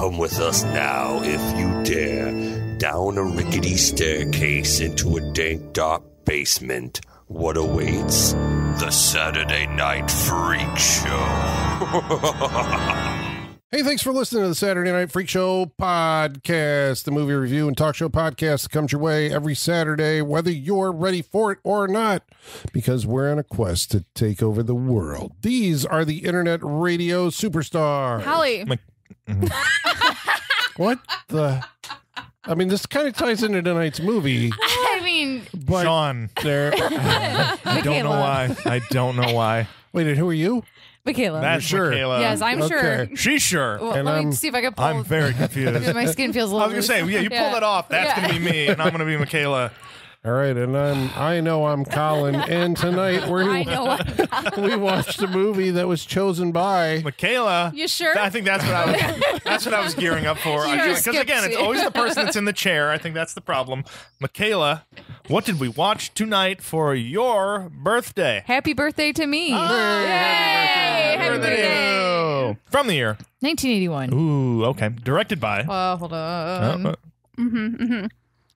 Come with us now, if you dare, down a rickety staircase into a dank, dark basement. What awaits? The Saturday Night Freak Show. Hey, thanks for listening to the Saturday Night Freak Show podcast, the movie review and talk show podcast that comes your way every Saturday, whether you're ready for it or not, because we're on a quest to take over the world. These are the internet radio superstars. Holly. Mm-hmm. What the? I mean, this kind of ties into tonight's movie, I mean, but Sean. there. I don't know why. I don't know why. Wait, and who are you? Michaela. That's sure? Michaela. yes, I'm sure. She's sure. Well, And let I'm- me see if I can pull. I'm very confused. My skin feels a I little. was gonna say, yeah, you pull it off. That's Yeah. gonna be me, and I'm gonna be Michaela. All right, and I'm. I know I'm Colin, and tonight we're I know. what- we watched a movie that was chosen by. Michaela. You sure? I think that's what I was. That's what I was gearing up for. Because Skips again, it's always the person that's in the chair. I think that's the problem. Michaela, what did we watch tonight for your birthday? Happy birthday to me! Yay! Yay! Happy birthday! From the year. 1981. Ooh, okay. Directed by. Uh, hold on. Uh,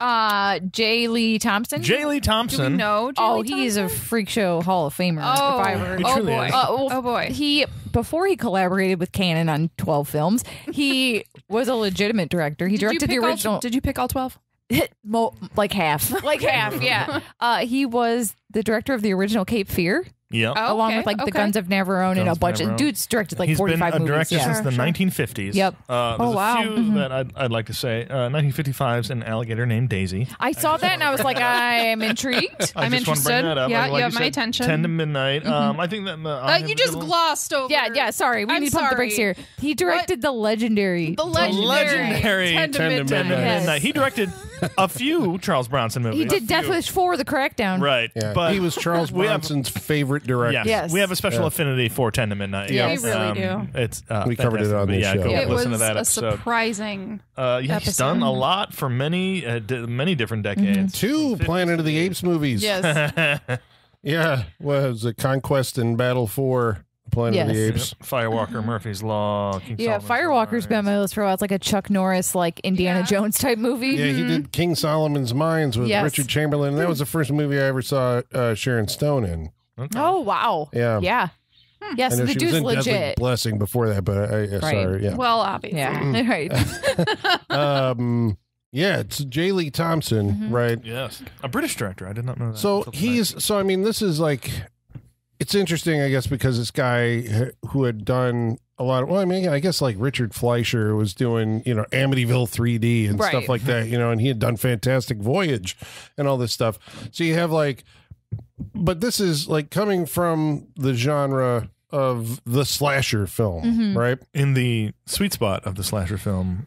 Uh, J. Lee Thompson. J. Lee Thompson. No. Oh, he is a freak show Hall of Famer. Oh. if I ever- He Oh truly boy. is. Uh, well, Oh, boy. He before he collaborated with Cannon on 12 films, he was a legitimate director. He Did you directed the pick all- original did you pick all twelve? mo- like half. Like half, yeah. Uh, he was the director of the original Cape Fear, Yep. Oh, along with like the okay. Guns of Navarone and a of bunch of Navarone. dudes directed like He's been 45 a movies. director yeah. since the 1950s. Yep. Uh, Oh, wow. a few that I'd, I'd like to say. Uh, 1955's An Alligator Named Daisy. I saw that and I was like, I'm intrigued. I I'm just want to bring interested. that up. Yeah, Like you you have my said, attention. 10 to midnight. Um, I think that uh, Uh, you just glossed over. Yeah, yeah. Sorry, we I'm need to pump the brakes sorry. here. He directed the legendary. The legendary. legendary 10 to 10 to midnight. midnight. Yes. Midnight. He directed a few Charles Bronson movies. He did A Death few. Wish 4, The Crackdown. Right. Yeah, but he was Charles we have- Bronson's favorite director. Yes. Yes. We have a special Yeah. affinity for 10 to midnight. Yes. We really Um, It's uh, We covered it fantastic. on But this yeah, show. Go It listen was to that a episode. surprising. Uh, yeah, he's done a lot for many, uh, d- many different decades. Two Planet of the Apes movies. Yes. Yeah, was it Conquest and Battle for Planet of the Yes. Apes? Firewalker, Murphy's Law. King Yeah, Solomon's Firewalker's been on Rise. my list for a while. It's like a Chuck Norris, like Indiana Yeah. Jones type movie. Yeah, he did King Solomon's Mines with Yes. Richard Chamberlain. And That was the first movie I ever saw uh, Sharon Stone in. Okay. Oh wow. Yeah. Yeah. Yes, I know the she was dude's in Deadly legit. Blessing before that, but I, I Right. sorry. Yeah. Well, obviously. Yeah. right. um, yeah, it's J. Lee Thompson, Mm-hmm. right? Yes, a British director. I did not know that. So he's so I mean this is like it's interesting I guess because this guy who had done a lot of well I mean I guess like Richard Fleischer was doing you know Amityville 3D and Right. stuff like that you know and he had done Fantastic Voyage and all this stuff so you have like but this is like coming from the genre of the slasher film Mm-hmm. right in the sweet spot of the slasher film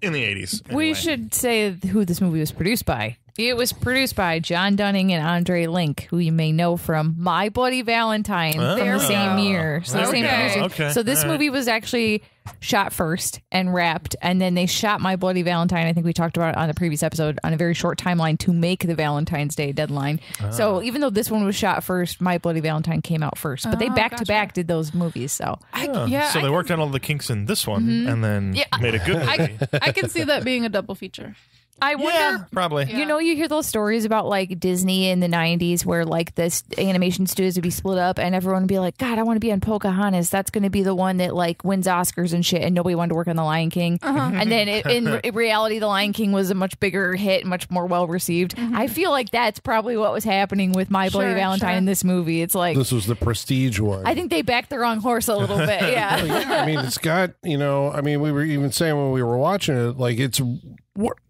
in the 80s. We should say who this movie was produced by. It was produced by John Dunning and Andre Link, who you may know from My Bloody Valentine Ah. from the same year. So the same Okay. So this All right. movie was actually shot first and wrapped, and then they shot My Bloody Valentine. I think we talked about it on the previous episode on a very short timeline to make the Valentine's Day deadline. Ah. So even though this one was shot first, My Bloody Valentine came out first. But they Oh, back to back did those movies. So Yeah. Yeah, so I they can- worked out all the kinks in this one and then Yeah. made a good movie. I, I can see that being a double feature. I wonder. yeah, probably. You know, you hear those stories about like Disney in the 90s where like this animation studios would be split up and everyone would be like, God, I want to be on Pocahontas. That's going to be the one that like wins Oscars and shit. And nobody wanted to work on The Lion King. Uh-huh. And then it, in re- reality, The Lion King was a much bigger hit, much more well received. Mm-hmm. I feel like that's probably what was happening with My Bloody Sure, Valentine sure. in this movie. It's like, this was the prestige one I think they backed the wrong horse a little bit. Yeah. yeah, I mean, it's got you know. I mean, we were even saying when we were watching it, like it's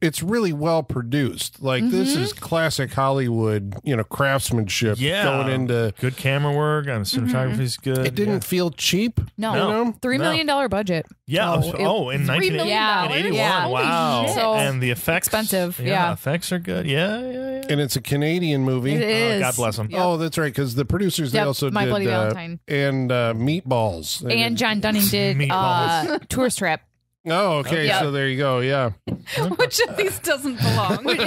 it's really well produced. Like this Mm-hmm. is classic Hollywood, you know, craftsmanship. Yeah. going into good camera work and cinematography's good. it didn't feel cheap. No. you know? $3 million budget. Yeah. Oh, Oh, it- oh in $3 million? 1981. Yeah. Wow. So and the effects. expensive, yeah. Effects are good. Yeah, yeah, yeah. and it's a Canadian movie. It is. God bless 'em. Yep. Oh, that's right. Because the producers they Yep, also My did Bloody uh, Valentine. and uh, Meatballs They and John Dunning did uh, Meatballs. Tourist Trap. Oh, okay. Yeah. So there you go. Yeah. Which of these doesn't belong? But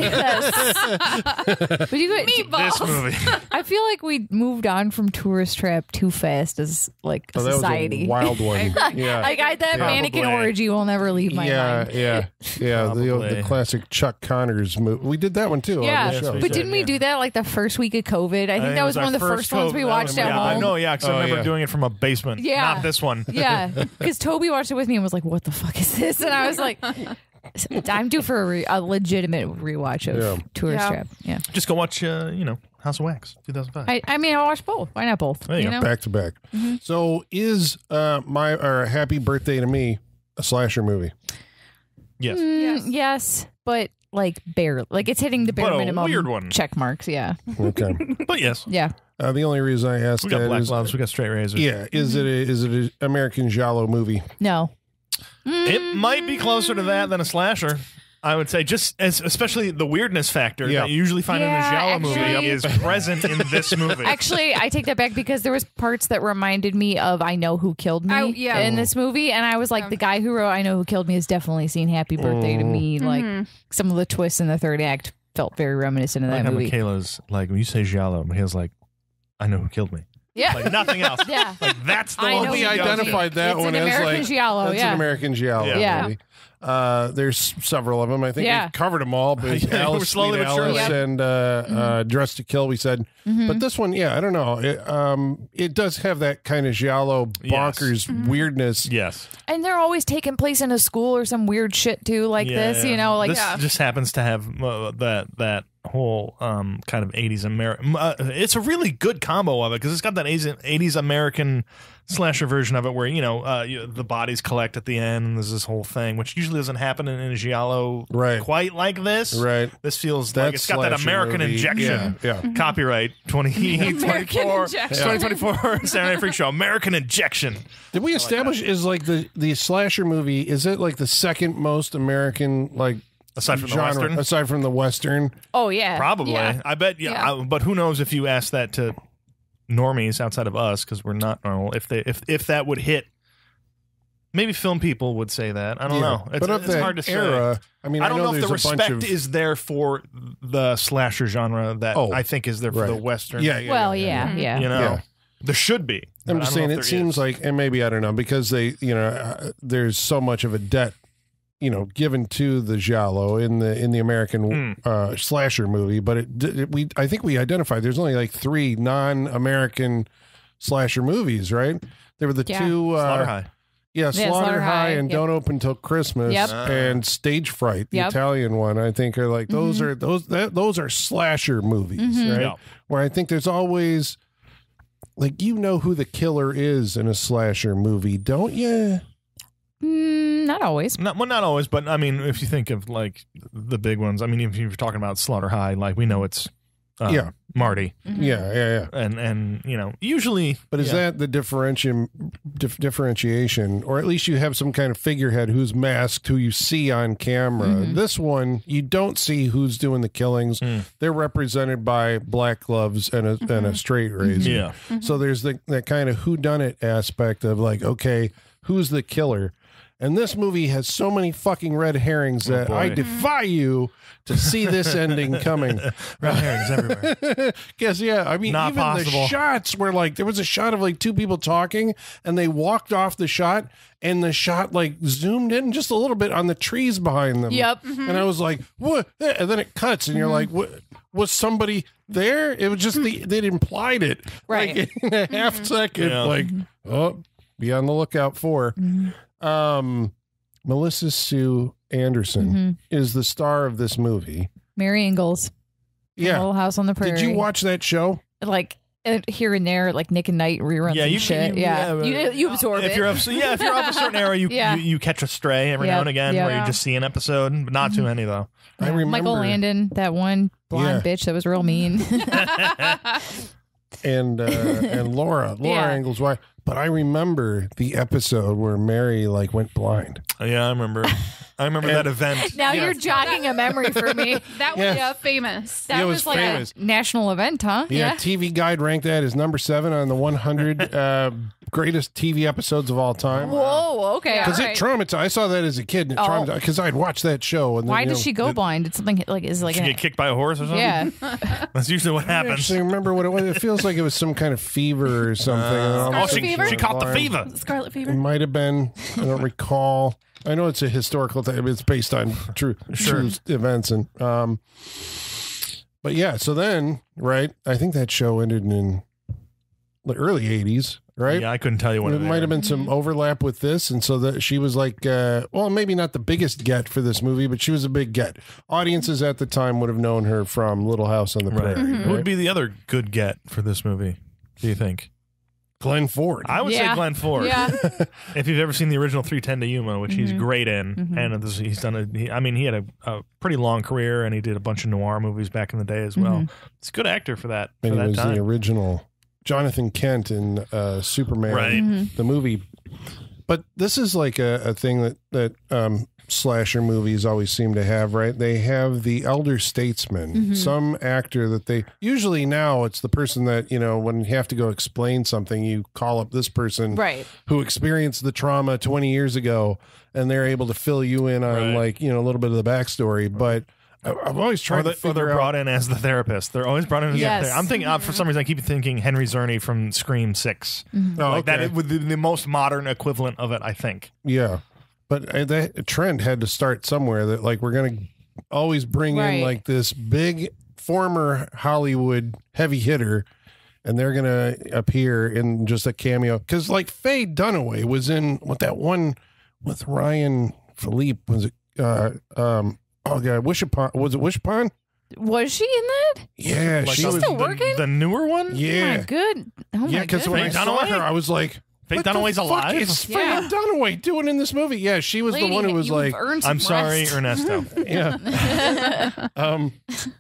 you could, Meatballs. This movie. I feel like we moved on from Tourist Trap too fast as like a Oh, that society. was a wild one. yeah. like I, that Yeah. mannequin Probably. orgy will never leave my yeah, mind. yeah, yeah. The, Probably. the classic Chuck Connors movie. We did that one too. on Yeah, the show. but did, didn't we do that like the first week of COVID? I think think that it was, one of the first ones we watched yeah, at I know, yeah, because Oh, I remember yeah. doing it from a basement. Yeah. Not this one. Yeah, because Toby watched it with me and was like, "What the fuck is this?" And I was like, "I'm due for a, re- a legitimate rewatch of Yeah. Tourist Yeah. Trap." Yeah, Just go watch, uh, you know, House of Wax, 2005. I, I mean, I watched both. Why not both? There you go. know, back to back. Mm-hmm. So is uh my or Happy Birthday to Me a slasher movie? yes. Mm, Yes. yes, but like bare, like it's hitting the bare minimum weird one. check marks. Yeah, Okay. But yes, yeah. uh, the only reason I asked we got black is- gloves, we got straight razors. yeah, is it a, is it an American Giallo movie? No, It might be closer to that than a slasher. I would say, just as, especially the weirdness factor Yeah. that you usually find Yeah, in a Giallo movie actually- is present in this movie. Actually, I take that back because there was parts that reminded me of "I Know Who Killed Me" I- yeah. in this movie, and I was like, the guy who wrote "I Know Who Killed Me" has definitely seen "Happy Birthday to Me." Mm-hmm. Like some of the twists in the third act felt very reminiscent of I like that how movie. Michaela's like when you say Giallo, Michaela's like, I know who killed me. Yeah, Like nothing else. yeah. Like that's the I one know we he who goes identified that It's one an as American like Giallo, that's yeah. an American Giallo Yeah. Yeah. movie. Uh, there's several of them. I think Yeah. we've covered them all. But Yeah, Alice, we're slowly Sweet but surely. Alice, Yep. and uh, uh, Dressed to Kill. We said, but this one, yeah, I don't know. It, um, it does have that kind of Giallo Yes. bonkers weirdness. Yes. And they're always taking place in a school or some weird shit too, like Yeah, this. yeah. You know, like this just happens to have uh, that that whole um, kind of 80s American. Uh, it's a really good combo of it because it's got that 80s American slasher version of it where you know uh, you, the bodies collect at the end and there's this whole thing which usually doesn't happen in, in a giallo Right. quite like this. Right. This feels like it's got that American movie. injection. Yeah, yeah. Copyright 2024 injection. 2024 Saturday Night Freak Show American injection. Did we establish is like the the slasher movie? Is it like the second most American like Aside from the Western? aside from the Western? oh yeah, Probably. Yeah. I bet. Yeah. Yeah. I- but who knows if you ask that to normies outside of us because we're not normal. If they if if that would hit, maybe film people would say that. I don't Yeah. know. It's, but of it's that hard to era, say. I mean, I don't know, know, if the there's a bunch respect of is there for the slasher genre that Oh, I think is there for the right. Western. yeah, yeah. Well, yeah, yeah, yeah. You know, Yeah. there should be. I'm but just saying don't know it if there seems is. like, and maybe I don't know because they, you know, uh, there's so much of a debt, you know, given to the giallo in the in the American Hmm. uh, slasher movie. But it, it, we, I think we identified there's only like three non-American slasher movies, right? There were the Yeah. two, Slaughter uh, High. yeah, Slaughter, Slaughter High High, and yep. Don't Open Till Christmas, Yep. and Stage Fright, the Yep. Italian one. I think are like those are those that, those are slasher movies, right? Yeah. Where I think there's always like you know who the killer is in a slasher movie, don't you? Mm, not always. Not well, not always, but I mean, if you think of like the big ones, I mean, if you're talking about Slaughter High, like we know it's uh, Yeah. Marty, Yeah, yeah, yeah. and and you know, usually, But is yeah. that the differentiation, dif- differentiation, or at least you have some kind of figurehead who's masked, who you see on camera? Mm-hmm. This one, you don't see who's doing the killings. Hmm. They're represented by black gloves and a, and a straight razor. Yeah. So there's the, that kind of who done it aspect of like, okay, who's the killer? And this movie has so many fucking red herrings oh, that boy. I defy you to see this ending coming. red herrings everywhere. Guess yeah. I mean, Not even possible. the shots were like there was a shot of like two people talking, and they walked off the shot, and the shot like zoomed in just a little bit on the trees behind them. Yep. And I was like, what? And then it cuts, and you're mm-hmm. like, what? Was somebody there? It was just the they'd implied it, Right. Like, in a half mm-hmm. second, Yeah. like, oh, be on the lookout for. Mm-hmm. Um, Melissa Sue Anderson is the star of this movie. Mary Ingalls. Yeah. Little House on the Prairie. Did you watch that show? like uh, here and there, like Nick at Nite reruns Yeah, and you shit? you- yeah, you, you absorb if it. you're of, yeah, if you're of a certain era, you, Yeah. you you catch a stray every Yep, now and again yep. where you just see an episode, but not too many though. I Yeah. remember Michael Landon, that one blonde bitch that was real mean. and uh, and Laura, Laura Yeah. Ingalls Wilder. But I remember the episode where Mary like went blind. Oh, yeah, I remember. I remember that event. now Yeah. you're jogging a memory for me. That was Yeah. uh, famous. That It was, was like famous. a national event, huh? Yeah, TV Guide ranked that as number seven on the 100 uh, greatest TV episodes of all time. Whoa, okay. Because all it right. traumatized. I saw that as a kid. And Oh. because I'd watched that show. And then, Why you does know, she go it- blind? It's something like is like She an, get kicked by a horse or something. yeah. that's usually what I happens. actually remember what it was. It feels like it was some kind of fever or something. and all of a oh, she, fever? she caught the fever. Scarlet It Fever. might have been. I don't recall. I know it's a historical thing. It's based on true Sure. true events, and um, but yeah. So then, right? I think that show ended in the early '80s, right? Yeah, I couldn't tell you when it it might have been Mm-hmm. some overlap with this, and so that she was like, uh, well, maybe not the biggest get for this movie, but she was a big get. Audiences at the time would have known her from Little House on the Right. Prairie. Mm-hmm. Who would be the other good get for this movie? Do you think? Glenn Ford. I would Yeah. say Glenn Ford. Yeah. If you've ever seen the original 310 to Yuma, which he's great in, Mhm. and this, he's done a, he, I mean, he had a, a pretty long career, and he did a bunch of noir movies back in the day as well. It's a good actor for that for and he that was time. the original Jonathan Kent in uh, Superman, Right. Mm-hmm. the movie. But this is like a, a thing that that um, slasher movies always seem to have, right? They have the elder statesman, Mm-hmm. some actor that they usually now it's the person that you know when you have to go explain something, you call up this person Right. who experienced the trauma 20 years ago and they're able to fill you in on Right. like you know a little bit of the backstory but I- I've always Or, tried they, to or they're figure out brought in as the therapist. They're always brought in as Yes. the therapist. I'm thinking, uh, for some reason, I keep thinking Henry Czerny from Scream 6. Oh, Like okay. that would be the most modern equivalent of it, I think. Yeah, but uh, that trend had to start somewhere. That like we're gonna always bring in like this big former Hollywood heavy hitter, and they're gonna appear in just a cameo. Because like Faye Dunaway was in what that one with Ryan Phillippe was it? Uh, um, oh god, Wish Upon was it Wish Upon? Was she in that? Yeah, Like she the, was. still the- working? The newer one? Yeah, My good. Oh my yeah. Because when I Faye saw her, I was like. Faye what the Dunaway's fuck alive? is Faye Yeah. Dunaway doing in this movie? Yeah, she was Lady, the one who was like, earned I'm sorry, rest. Ernesto. Yeah. um,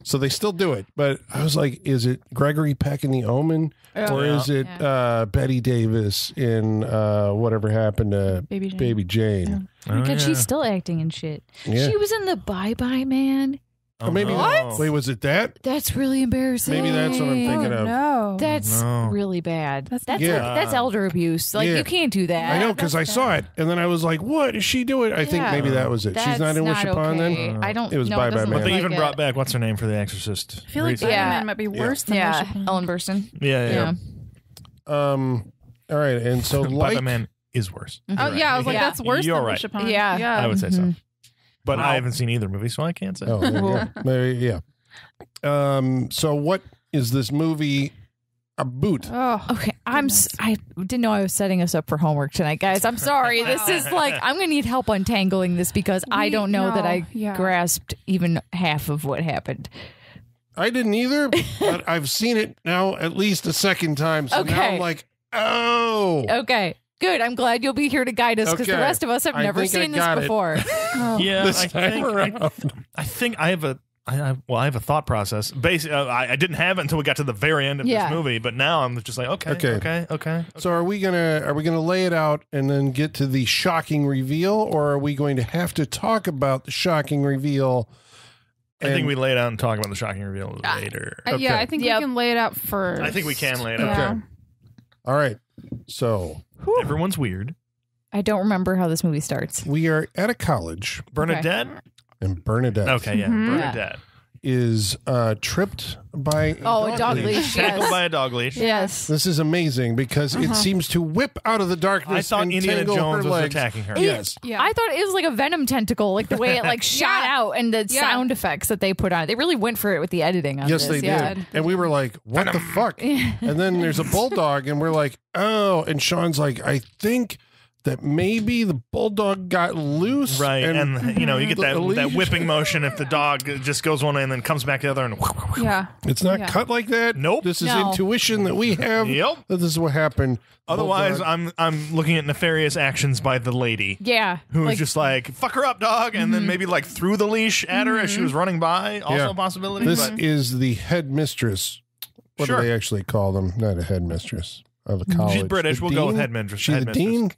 so they still do it, but I was like, is it Gregory Peck in The Omen, or Yeah. is it Yeah. uh, Bette Davis in uh, whatever happened to Baby Jane. Baby Jane? Oh, God, yeah. she's still acting and shit. Yeah. She was in the Bye Bye Man. Or maybe no. wait, was it that? That's really embarrassing. Maybe that's what I'm thinking Oh, of. no. That's No. really bad. That's That's Yeah. like, that's elder abuse. Like Yeah. you can't do that. I know because I saw it, and then I was like, "What is she doing?" It?" I think Yeah. maybe that was it. She's That's not in Wish Upon okay. then. I don't. It was no, Bye it Bye doesn't Man. But look they even like brought back what's her name for The Exorcist? I feel like recently. Bye Bye Yeah. Man might be worse than Yeah, Wish Upon. Ellen Burstyn. yeah, yeah. Yeah. Um. All right, and so Bye like Bye Man is worse. Oh yeah, I was like, Yeah. that's worse You're than right. Wish Upon. Yeah. yeah. I would say so. But Wow. I haven't seen either movie, so I can't say. Oh, there you go. Maybe, yeah. Um. So, what is this movie about? Oh, Okay, I'm. s- I didn't know I was setting us up for homework tonight, guys. I'm sorry. This is like I'm gonna need help untangling this because I don't know that I yeah. grasped even half of what happened. I didn't either, but I've seen it now at least a second time. So now I'm like, oh, Okay, good. I'm glad you'll be here to guide us because the Okay. rest of us have I never think I seen this got it. before. Yeah, this I time think I, around. I think I have a I, I well I have a thought process. Basically, uh, I, I didn't have it until we got to the very end of Yeah. this movie, but now I'm just like okay, Okay. okay, okay, okay. So are we gonna are we gonna lay it out and then get to the shocking reveal, or are we going to have to talk about the shocking reveal? I think and- we lay it out and talk about the shocking reveal later. Uh, yeah. Okay. I think Yep. we can lay it out first. I think we can lay it out. Yeah. Okay. All right. So Everyone's weird. I don't remember how this movie starts. we are at a college, Bernadette. and Bernadette Okay, yeah, Mhm. Bernadette. Is uh, tripped by Oh, a dog leash. Tackled Yes. by a dog leash. Yes. This is amazing because it seems to whip out of the darkness. I thought and Indiana tangle Jones her was legs. attacking her. Yes. Yeah. I thought it was like a venom tentacle, like the way it like shot Yeah. out and the Yeah. sound effects that they put on it. They really went for it with the editing on Yes, this. they yeah. did. And we were like, what the fuck? And then there's a bulldog, and we're like, oh. And Sean's like, I think that maybe the bulldog got loose. Right, and, you know you get mm-hmm, that that whipping motion if the dog just goes one way and then comes back the other, and yeah. It's not Yeah. cut like that. Nope. This is No. intuition that we have. Yep. That this is what happened. Otherwise, Bulldog- I'm I'm looking at nefarious actions by the lady Yeah. who's Like, just like fuck her up, dog, and then mm-hmm. maybe like threw the leash at her as she mm-hmm. was running by. Also Yeah. a possibility. this but is the headmistress. What Sure. do they actually call them? Not a headmistress of a college. she's British. The We'll go with dean? headmistress. She the headmistress. dean.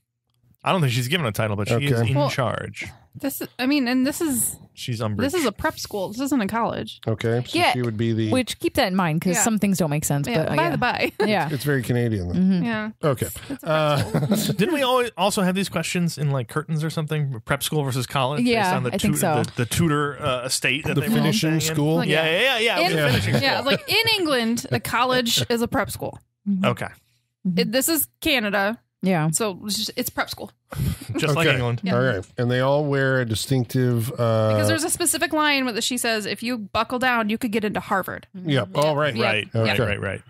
I don't think she's given a title, but she is Okay. in Well- charge. This, is- I mean, and this is She's Umbridge. this is a prep school. This isn't a college. Okay, so Yeah, she would be the. Which keep that in mind because Yeah. some things don't make sense. Yeah, but uh, by yeah. the by. yeah. it's very Canadian. Though. Mhm. yeah. Okay. It's a Uh, school. Didn't we always also have these questions in like curtains or something? Prep school versus college? Yeah, based on the I think so. The, the tutor uh, estate that The they were all finishing staying in? school? Yeah, yeah, yeah, yeah. In- a finishing Yeah, school. like in England, a college is a prep school. okay, It, this is Canada, Yeah. so it's, just, it's prep school just like England. Yeah. All right, and they all wear a distinctive. Uh, because there's a specific line where she says, "If you buckle down, you could get into Harvard." yeah. All right. Right, Yeah. right, Okay. right, right.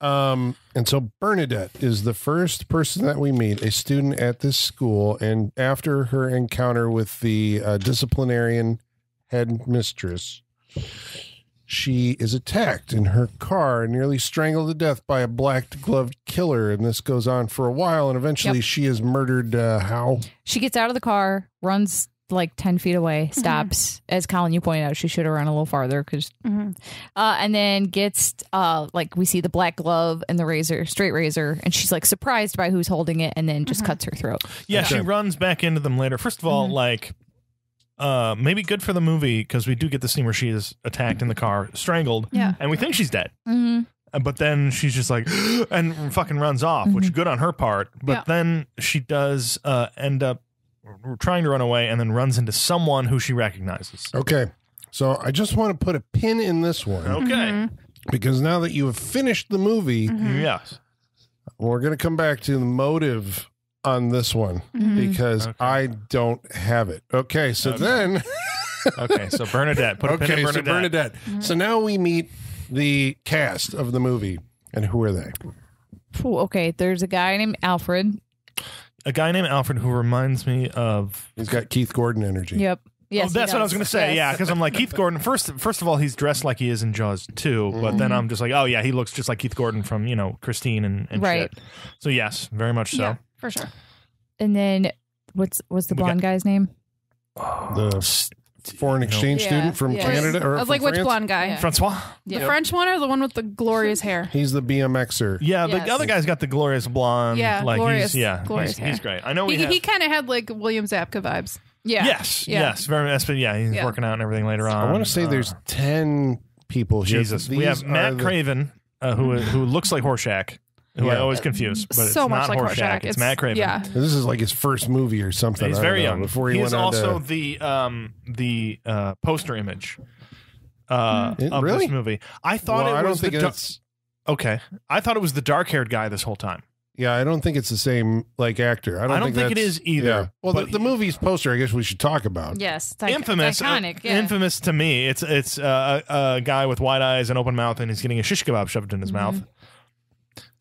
Um, and so Bernadette is the first person that we meet, a student at this school, and after her encounter with the uh, disciplinarian head mistress, she is attacked in her car and nearly strangled to death by a black gloved killer. And this goes on for a while, and eventually Yep. she is murdered. Uh, how? She gets out of the car, runs like 10 feet away, stops. As Colin, you pointed out, she should have run a little farther because, Mhm. uh, and then gets, uh, like, we see the black glove and the razor, straight razor, and she's like surprised by who's holding it and then just cuts her throat. Yeah, she runs back into them later. First of all, like, uh, maybe good for the movie because we do get the scene where she is attacked in the car, strangled, Yeah. and we think she's dead. Mm-hmm. Uh, But then she's just like, and fucking runs off, which is good on her part. But Yeah. then she does uh, end up trying to run away and then runs into someone who she recognizes. Okay. So I just want to put a pin in this one Okay. Mhm. because now that you have finished the movie, Yes. we're going to come back to the motive on this one because Okay. I don't have it. Okay, so Okay. then Okay. So Bernadette. Put a pin okay, in so Bernadette. Bernadette. So now we meet the cast of the movie, and who are they? Phew, okay, there's a guy named Alfred. A guy named Alfred who reminds me of He's got Keith Gordon energy. Yep. Yes, oh, that's what I was going to say. Yes. Yeah, because I'm like Keith Gordon. First, first of all, he's dressed like he is in Jaws too, but Mm-hmm. then I'm just like, oh yeah, he looks just like Keith Gordon from you know Christine and, and Right. shit. So yes, very much so. Yeah, for sure. And then what's what's the We got- blonde guy's name? The foreign exchange Yeah, student from yeah. Canada or I was from like, which France? blonde guy? Yeah. Francois. The French one or the one with the glorious hair? He's the BMXer. Yeah, Yes. the other guy's got the glorious blonde. Yeah, like glorious- he's yeah, glorious he's, hair. he's great. I know we He, have. he kind of had like William Zabka vibes. Yeah. yes, Yeah. yes, very much. But yeah, he's Yeah. working out and everything later on. I want to say Uh, there's 10 people here. Jesus. We These have are Matt the- Craven, uh, who who looks like Horshack, who I always confuse, but it's so much not like Horshack. Rorschach. It's, Matt Craven. Yeah. This is like his first movie or something. He's I don't very know, young. Before he He's went on also to, the um the uh, poster image uh, It- of really? this movie. I thought well, it I don't was think the dar- it's. okay. I thought it was the dark haired guy this whole time. Yeah, I don't think it's the same like actor. I don't, I don't think it that's- is either, Yeah. Well, the, but- the movie's poster, I guess we should talk about. Yes. It's icon- infamous, it's iconic. uh, yeah. infamous to me. It's it's uh, a, a guy with wide eyes and open mouth, and he's getting a shish kebab shoved in his mouth.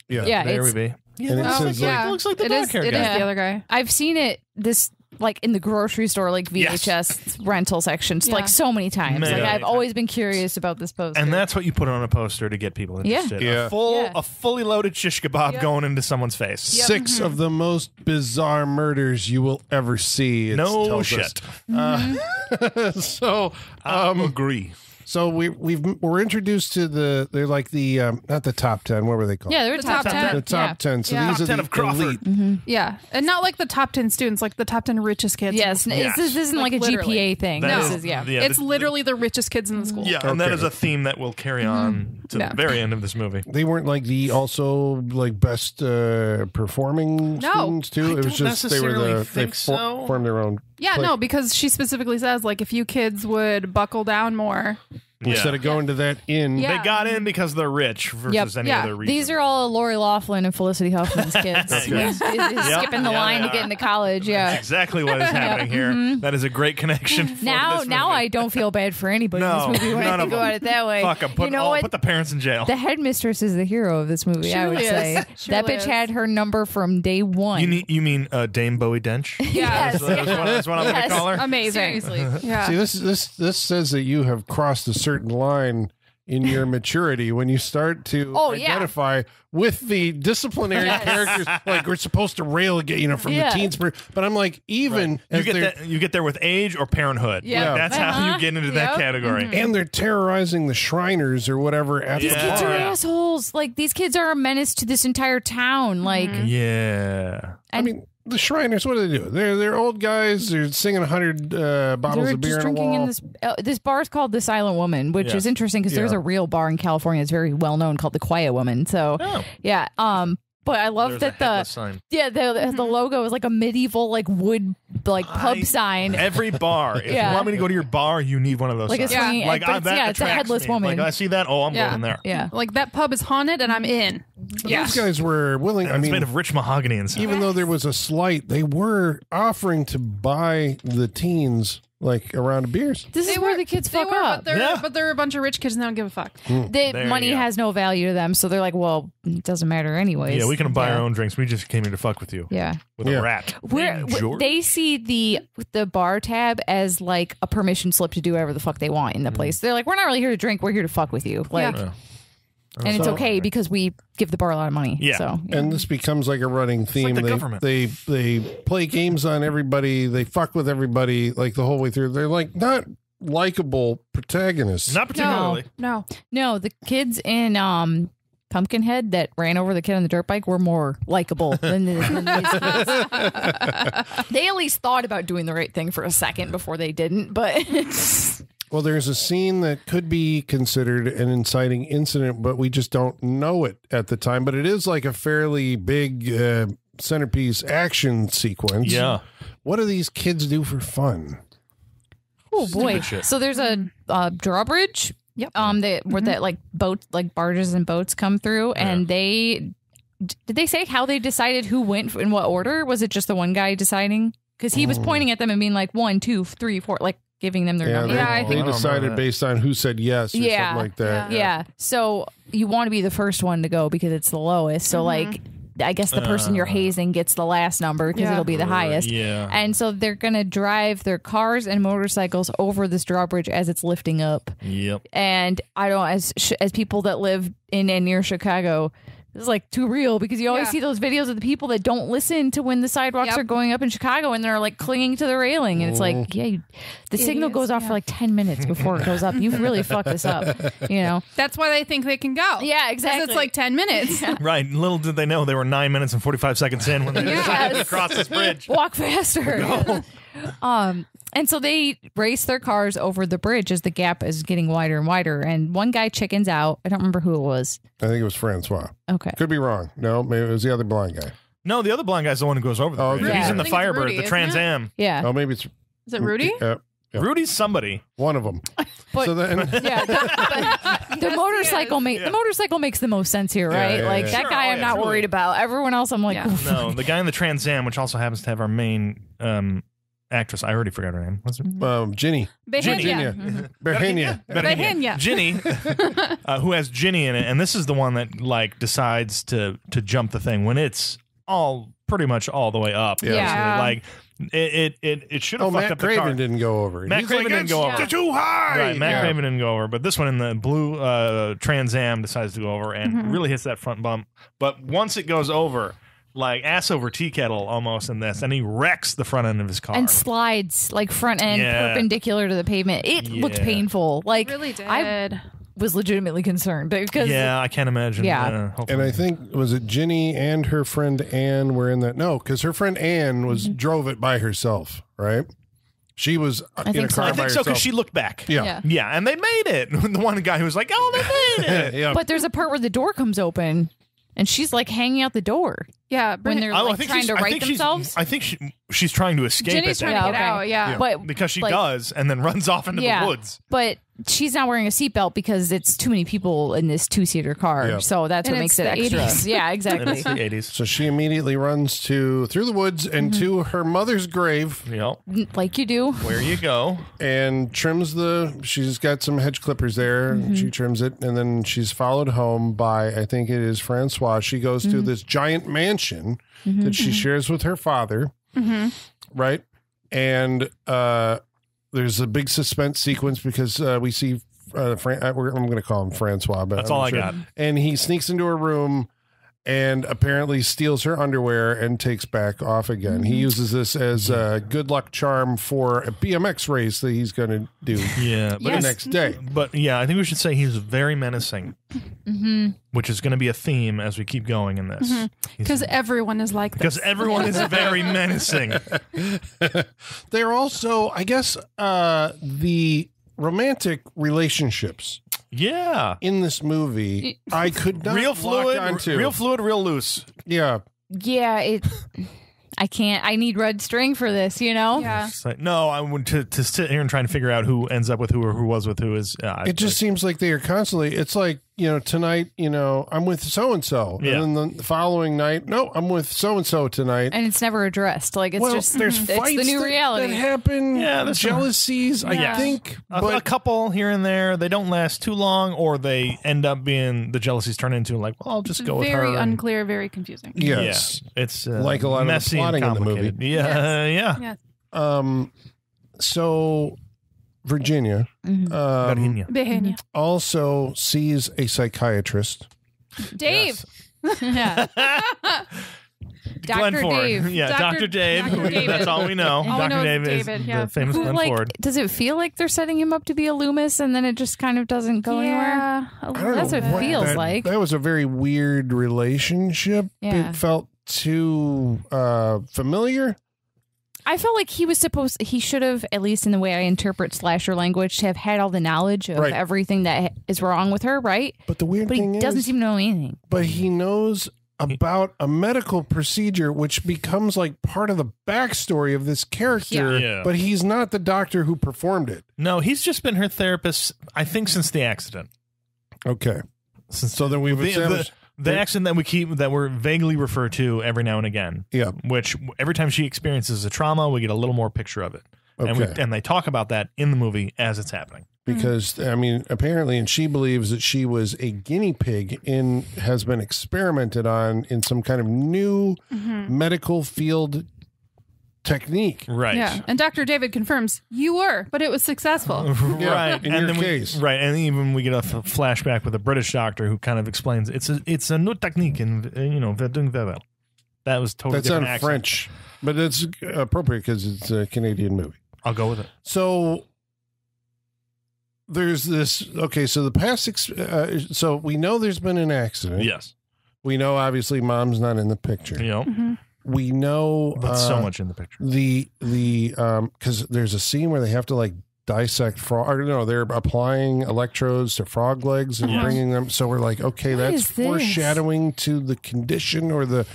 Yeah. Yeah, there it's- we be. Yeah, And it that says, looks, like- like, looks like the It is. dark-haired It is guy. the other guy. I've seen it this like in the grocery store, like VHS rental sections, Yeah. like so many times. Many like I've times. always been curious about this poster. And that's what you put on a poster to get people Yeah. interested. Yeah. A full, Yeah. a fully loaded shish kebab Yep. going into someone's face. 6 of the most bizarre murders you will ever see. It No tells shit. us. Uh, so, I um, agree. So we we've we're introduced to the they're like the um, not the top ten. What were they called? yeah, they're The top, top 10. the top ten. So Yeah. these Top are 10 the of Crawford. elite. Yeah, and not like the top ten students, like the top ten richest kids. Yes, in the n- Yes. it's- this isn't like, Like, a literally. GPA thing. That this is- is yeah. yeah, it's the- literally the richest kids in the school. Yeah, and that is a theme that will carry on to Yeah. the very end of this movie. They weren't like the also like best uh, performing No. students too. I it was just they were the they think so. formed their own. Yeah, Click. no, because she specifically says like if you kids would buckle down more. Instead of going to that inn, Yeah. They got in because they're rich versus Yep. any Yeah. other reason. These are all Lori Loughlin and Felicity Huffman's kids. Okay. Yeah. Is- is Yep. Skipping the Yeah, line they to get are. into college. Yeah. exactly what is happening here. That is a great connection. For Now, this now movie. I don't feel bad for anybody No, in this movie when I none think of about them. it that way. fuck 'em. Put, you know all, what? put the parents in jail. the headmistress is the hero of this movie. She I would really is. say She that really bitch is. had her number from day one. you need, you mean uh, Dame Bowie Dench? Yes. That's, that's what, that's what I'm going to call her. Amazing. Seriously. Yeah. See, this this this says that you have crossed a certain line in your maturity when you start to Oh, yeah. identify with the disciplinary Yes. characters. Like we're supposed to rail again, you know, from Yeah. the teens. per- But I'm like, even You get that. You get there with age or parenthood. Yeah. Like, that's how Uh-huh. you get into that Yep. category. and they're terrorizing the Shriners or whatever at These the kids kids bar. are assholes. Like these kids are a menace to this entire town. Like, Yeah. I mean, the Shriners, what do they do? They're they're old guys. They're singing hundred uh, bottles They're of beer just in a drinking wall. in this. Uh, this bar is called the Silent Woman, which Yeah. is interesting because there's a real bar in California. that's very well known called the Quiet Woman. So Oh, yeah, um, but I love there's a that the sign. yeah the the mm-hmm. logo is like a medieval like wood like pub I- sign. Every bar. If Yeah. you want me to go to your bar, you need one of those. Like a signs. swinging, like but I, it's, that yeah, it's a attracts headless me. woman. Like I see that. Oh, I'm Yeah. going there. yeah, Like that pub is haunted and I'm in. Yeah. Those guys were willing. I And it's mean, made of rich mahogany inside. even though there was a slight, they were offering to buy the teens like a round of beers. this is where the kids They fuck were, up. But they're, Yeah. but they're a bunch of rich kids and they don't give a fuck. Hmm. The There money you go. has no value to them, so they're like, well, it doesn't matter anyways. yeah, we can buy yeah. our own drinks. We just came here to fuck with you Yeah. with Yeah. a rat. Where Named wh- George. they see the the bar tab as like a permission slip to do whatever the fuck they want in the hmm. place. They're like, we're not really here to drink. We're here to fuck with you. Like, Yeah. And it's okay because we give the bar a lot of money. Yeah. So yeah. And this becomes like a running theme. the they, government. they they play games on everybody. They fuck with everybody like the whole way through. They're like not likable protagonists. Not particularly. No. no, the kids in um Pumpkinhead that ran over the kid on the dirt bike were more likable than, the, than these kids. they at least thought about doing the right thing for a second before they didn't. But Well, there's a scene that could be considered an inciting incident, but we just don't know it at the time. But it is like a fairly big uh, centerpiece action sequence. Yeah. What do these kids do for fun? Oh boy! So there's a uh, drawbridge. Yep. Um, that where that like boats, like barges and boats come through, and they did they say how they decided who went in what order? Was it just the one guy deciding? Because he was pointing at them and being like one, two, three, four, like giving them their Yeah, number. they, Yeah, I they think- decided based on who said yes or Yeah. something like that. Yeah. So you want to be the first one to go because it's the lowest. So mm-hmm. like, I guess the person you're uh. hazing gets the last number because Yeah. it'll be the highest. Yeah. And so they're gonna drive their cars and motorcycles over this drawbridge as it's lifting up. Yep. and I don't as as people that live in and near Chicago. This is like too real because you always Yeah. see those videos of the people that don't listen to when the sidewalks Yep. are going up in Chicago and they're like clinging to the railing and it's like yeah you, the signal Idiots, goes off yeah. for like 10 minutes before it goes up you've really fucked this up you know That's why they think they can go. Yeah, exactly. it's like 10 minutes. Right. Little did they know they were nine minutes and 45 seconds in when they decided to Yes. cross this bridge. walk faster um and so they race their cars over the bridge as the gap is getting wider and wider and one guy chickens out I don't remember who it was I think it was Francois. okay Could be wrong. No, maybe it was the other blind guy. No, the other blind guy's the one who goes over the Oh, bridge. okay. He's Yeah. in the think it's Firebird, Rudy, the isn't Trans it? Am. yeah Oh, maybe it's Is it Rudy? uh, Yeah. Rudy's somebody. one of them. But- so then, yeah, the, the motorcycle make Yeah. the motorcycle makes the most sense here, right? yeah, like yeah. that Sure, guy, oh, I'm yeah, not truly. worried about. Everyone else, I'm like, Yeah. oof. No, the guy in the Trans Am, which also happens to have our main um, actress. I already forgot her name. What's her? um, Ginny. Virginia. Virginia. Virginia. Virginia. Ginny, uh, who has Ginny in it, and this is the one that like decides to to jump the thing when it's all pretty much all the way up. Yeah. Yeah. like it it it, it should have Oh, fucked Matt up the Craven car. didn't go over. Matt He's Craven like, didn't go over. Too high. Right, Matt Yeah. Craven didn't go over, but this one in the blue uh, Trans Am decides to go over and Mm-hmm. really hits that front bump. But once it goes over, like ass over tea kettle almost in this, and he wrecks the front end of his car. and slides like front end Yeah. perpendicular to the pavement. It looked painful. Like Really did. I was legitimately concerned because yeah, I can't imagine. Yeah. Uh. And I think was it Ginny and her friend Anne were in that. No, because her friend Anne was drove it by herself, right? She was uh, in a think so. car I think so because she looked back. yeah. Yeah. Yeah, and they made it. The one guy who was like, "Oh, they made it." yeah. But there's a part where the door comes open and she's like hanging out the door Yeah. when they're Oh, like trying to I right think themselves. I think she, she's trying to escape Jenny's it trying Yeah, to get okay. out. Yeah. but because she like, does, and then runs off into Yeah. the woods. But she's not wearing a seatbelt because it's too many people in this two seater car. Yeah. So that's And what makes it extra. 80s. Yeah, And exactly. it's the eighties. So she immediately runs to through the woods and Mm-hmm. to her mother's grave Yep. like you do. Where you go? and trims the. She's got some hedge clippers there. Mm-hmm. She trims it, and then she's followed home by I think it is Francois. She goes to Mm-hmm. this giant mansion that she shares with her father, right? And uh, there's a big suspense sequence because uh, we see. Uh, Fran- uh, I'm going to call him Francois, but That's I'm all I got. And he sneaks into her room and apparently steals her underwear and takes back off again. He mm-hmm. uses this as a good luck charm for a BMX race that he's going to do Yeah, but the Yes. next day. But yeah, I think we should say he's very menacing, mm-hmm. which is going to be a theme as we keep going in this. Mm-hmm. He's- Because everyone is like because this. everyone is very menacing. They're also, I guess, uh, the romantic relationships Yeah, in this movie. I could not real lock fluid, onto. real fluid, real loose. yeah, Yeah, it. I can't. I need red string for this. You know. yeah. It's like, no, I want to to sit here and try and figure out who ends up with who or who was with who is. Uh, it just seems like they are constantly. It's like you know, tonight, you know, I'm with so and so, Yeah. and then the following night, no, I'm with so and so tonight. And it's never addressed. Like it's well, just there's it's fights the new that, reality. that happen. Yeah, there's some- jealousies. I Yeah. think, a, but a couple here and there. They don't last too long, or they end up being the jealousies turn into like, well, I'll just go with her. very and- unclear, very confusing. yes, Yeah, it's uh, Like a lot of the messy plotting in the movie. complicated. Yeah, yeah. Yeah. Um, so Virginia Mhm. um, Virginia. Behenia. also sees a psychiatrist. Dave. yeah. Glenn Dr. Ford. Dave. Yeah, Dr. Dr. Dave. Dr. David. That's all we know. All we Dr. know Dave is David, yeah. the famous Who, Glenn like, Ford. does it feel like they're setting him up to be a Loomis, and then it just kind of doesn't go anywhere? Yeah, a I That's what it bit. feels that, like. That was a very weird relationship. Yeah. It felt too uh, familiar. I felt like he was supposed. He should have, at least in the way I interpret slasher language, to have had all the knowledge of Right. everything that is wrong with her, right? But the weird But he thing doesn't is, seem to know anything. but he knows about a medical procedure, which becomes like part of the backstory of this character. Yeah. Yeah. But he's not the doctor who performed it. No, he's just been her therapist, I think, since the accident. Okay. Since So then we've the, the, established. The accident that we keep that we're vaguely refer to every now and again. yeah. Which every time she experiences a trauma, we get a little more picture of it, and we, Okay. and they talk about that in the movie as it's happening. because I mean, apparently, and she believes that she was a guinea pig in has been experimented on in some kind of new mm-hmm. medical field technique. Right. Yeah, and Dr. David confirms you were, but it was successful. Yeah, right. in and your then case. we, right, and even we get a f- flashback with a British doctor who kind of explains it's a it's a new technique, and uh, you know they're doing very well. That was totally That's on different. French, but it's appropriate because it's a Canadian movie. I'll go with it. So there's this. Okay, so the past. Ex, uh, so we know there's been an accident. Yes. We know obviously mom's not in the picture. You know, We know but so uh, much in the picture. the the um because there's a scene where they have to like dissect frog or no they're applying electrodes to frog legs and Yes. bringing them so we're like okay What that's foreshadowing to the condition or the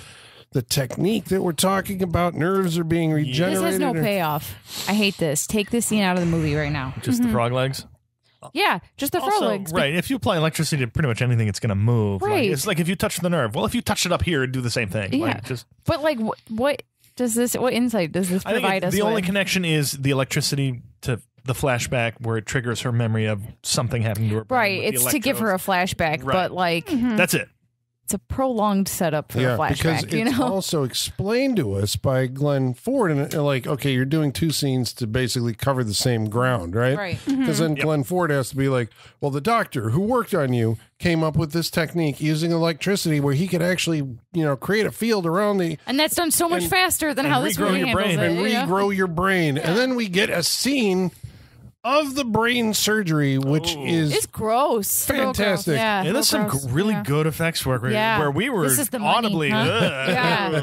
the technique that we're talking about nerves are being regenerated. This has no or- payoff. I hate this. Take this scene out of the movie right now. Just the frog legs. Yeah, just the frog Also, legs. right. If you apply electricity to pretty much anything, it's going to move. Like, Right. it's like if you touch the nerve. Well, if you touch it up here, it'd do the same thing. Yeah. Like just But like, what, what does this? What insight does this I think provide us? the only connection is the electricity to the flashback where it triggers her memory of something happening to her. right? It's to give her a flashback, Right. but like, That's it. It's a prolonged setup for yeah a flashback. because you it's know, also explained to us by Glenn Ford and like okay you're doing two scenes to basically cover the same ground right right? Mm-hmm. Because then Glenn Ford has to be like, well, the doctor who worked on you came up with this technique using electricity where he could actually, you know, create a field around the And that's done so much And- faster than and how this regrow movie your brain. it. and you know? regrow your brain. And then we get a scene of the brain surgery, which oh. is It's gross. fantastic. Yeah, Yeah, real there's some gross. really Yeah. good effects work where, Yeah. where we were This is the money, audibly. huh? "Ugh." Yeah. Oh,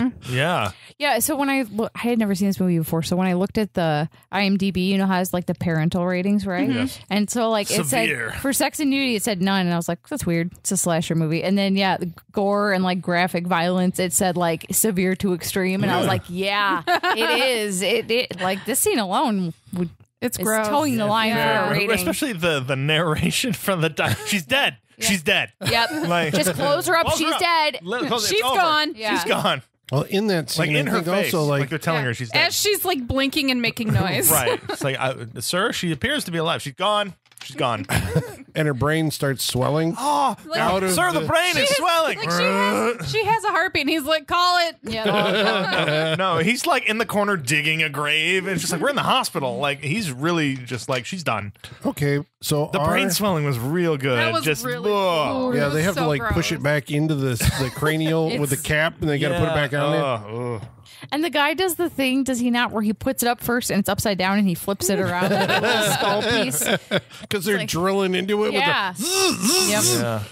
mm-hmm. yeah. Yeah, so when I look, I had never seen this movie before. So when I looked at the IMDb, you know how it's like the parental ratings, right? Mm-hmm. Yes. And so like it Severe. said for Sex and Nudity, it said none, and I was like, that's weird. It's a slasher movie. And then yeah, gore and like graphic violence, it said like severe to extreme, and I was like, yeah, it is. It, it like this scene alone would It's is gross. toeing the line Yeah. for a rating. Especially the the narration from the doc- she's dead. She's dead. Yep. Like Just close her up. Close her She's up. dead. Let- close- it's She's over. gone. Yeah. She's gone. well in that scene. Like in I her think face. also like, like, they're telling Yeah. her she's dead. As she's like blinking and making noise. right. It's like, I, sir, she appears to be alive. She's gone. She's gone. and her brain starts swelling. Oh, Out of sir, the, the- brain is swelling. Like she has, she has a heartbeat, and he's like, "Call it." Yeah. no, he's like in the corner digging a grave, and it's just like we're in the hospital. Like he's really just like she's done. Okay, so The our- brain swelling was real good. That was just really ugh. cool. Yeah, It they was have to so like push it back into the the cranial with the It's- cap, and they got to put it back on there. Ugh, ugh. And the guy does the thing, does he not, where he puts it up first and it's upside down and he flips it around like a little skull piece? Because they're like- drilling into it. Yeah. yep. Yeah.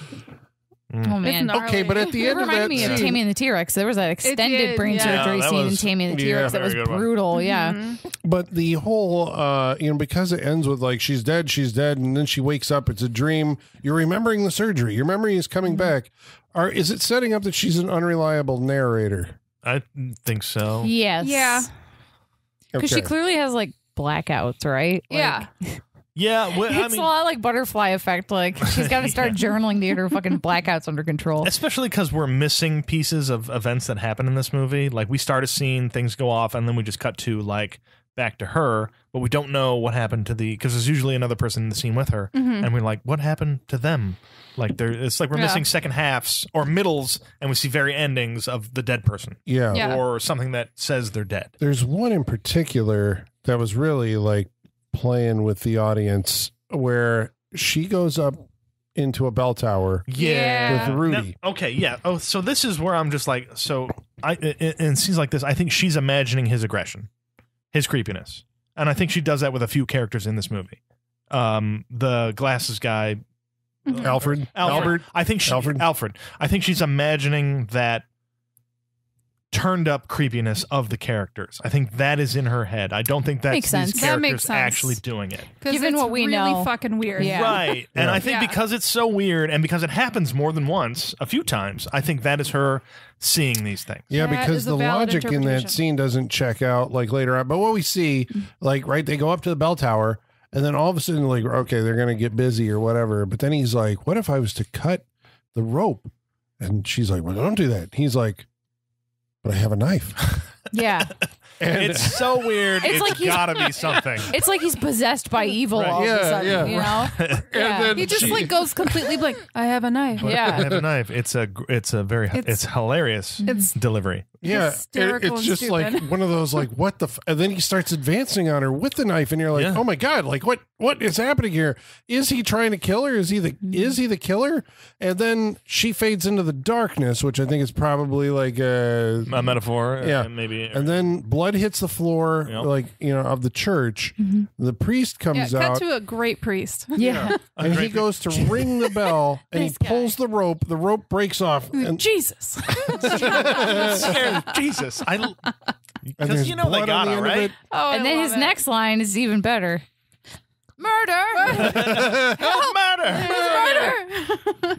Oh man. gnarly. With the, okay, but at the It end of reminded that me of Tammy and the T Rex. There was that extended brain yeah. surgery Yeah, that scene in Tammy and the T yeah, Rex that was very good one. brutal. Yeah. Mm-hmm. but the whole, uh, you know, because it ends with like she's dead, she's dead, and then she wakes up. It's a dream. You're remembering the surgery. Your memory is coming Mm-hmm. back. Are is it setting up that she's an unreliable narrator? I think so. Yes. Yeah. Because Okay. she clearly has like blackouts, right? Like, Yeah. Yeah, well, I It's mean, a lot like butterfly effect. Like she's got to start journaling to get her fucking blackouts under control. especially because we're missing pieces of events that happen in this movie. Like we start a scene, things go off, and then we just cut to like back to her, but we don't know what happened to the because there's usually another person in the scene with her, mm-hmm. and we're like, what happened to them? Like there, it's like we're Yeah. missing second halves or middles, and we see very endings of the dead person yeah. Yeah. or something that says they're dead. There's one in particular that was really like playing with the audience where she goes up into a bell tower Yeah. with Rudy. Now- okay, yeah. Oh, so this is where I'm just like, so I in, in scenes like this, I think she's imagining his aggression, his creepiness, and I think she does that with a few characters in this movie. Um, the glasses guy, Alfred, Alfred. Albert. I think she, Alfred? Alfred. I think she's imagining that turned up creepiness of the characters. I think that is in her head. I don't think that's Makes sense. these That characters makes sense. actually doing it. Because Given it's what we really know. fucking weird. Yeah. Right. And Yeah. I think Yeah. because it's so weird and because it happens more than once, a few times, I think that is her seeing these things. Yeah, That because the logic in that scene doesn't check out like later on. But what we see, like, right, they go up to the bell tower, and then all of a sudden, like, okay, they're gonna get busy or whatever. But then he's like, "What if I was to cut the rope?" And she's like, "Well, don't do that." He's like, "But I have a knife." Yeah. And It's so weird. It's it's like he's- gotta be something. It's like he's possessed by evil Right. all of Yeah, a sudden, yeah. you know? and Yeah. then He just she- like goes completely blank. I have a knife. Yeah, I have a knife. It's a it's a very it's, It's- hilarious It's delivery. Yeah, it- it's and just like one of those like what the f-? and then he starts advancing on her with the knife and you're like Yeah. oh my god like what what is happening here is he trying to kill her is he the Mm-hmm. is he the killer and then she fades into the darkness which I think is probably like a A metaphor. Yeah. uh, maybe. and then blood hits the floor Yep. like you know of the church the priest Yeah, comes cut out to a great priest. Yeah. and he great- goes to ring the bell and he This guy. pulls the rope the rope breaks off and Jesus. Scared Jesus. I and because you know they blood on the gotta of right. it. Oh, and I then his it. next line is even better. Murder. Don't matter.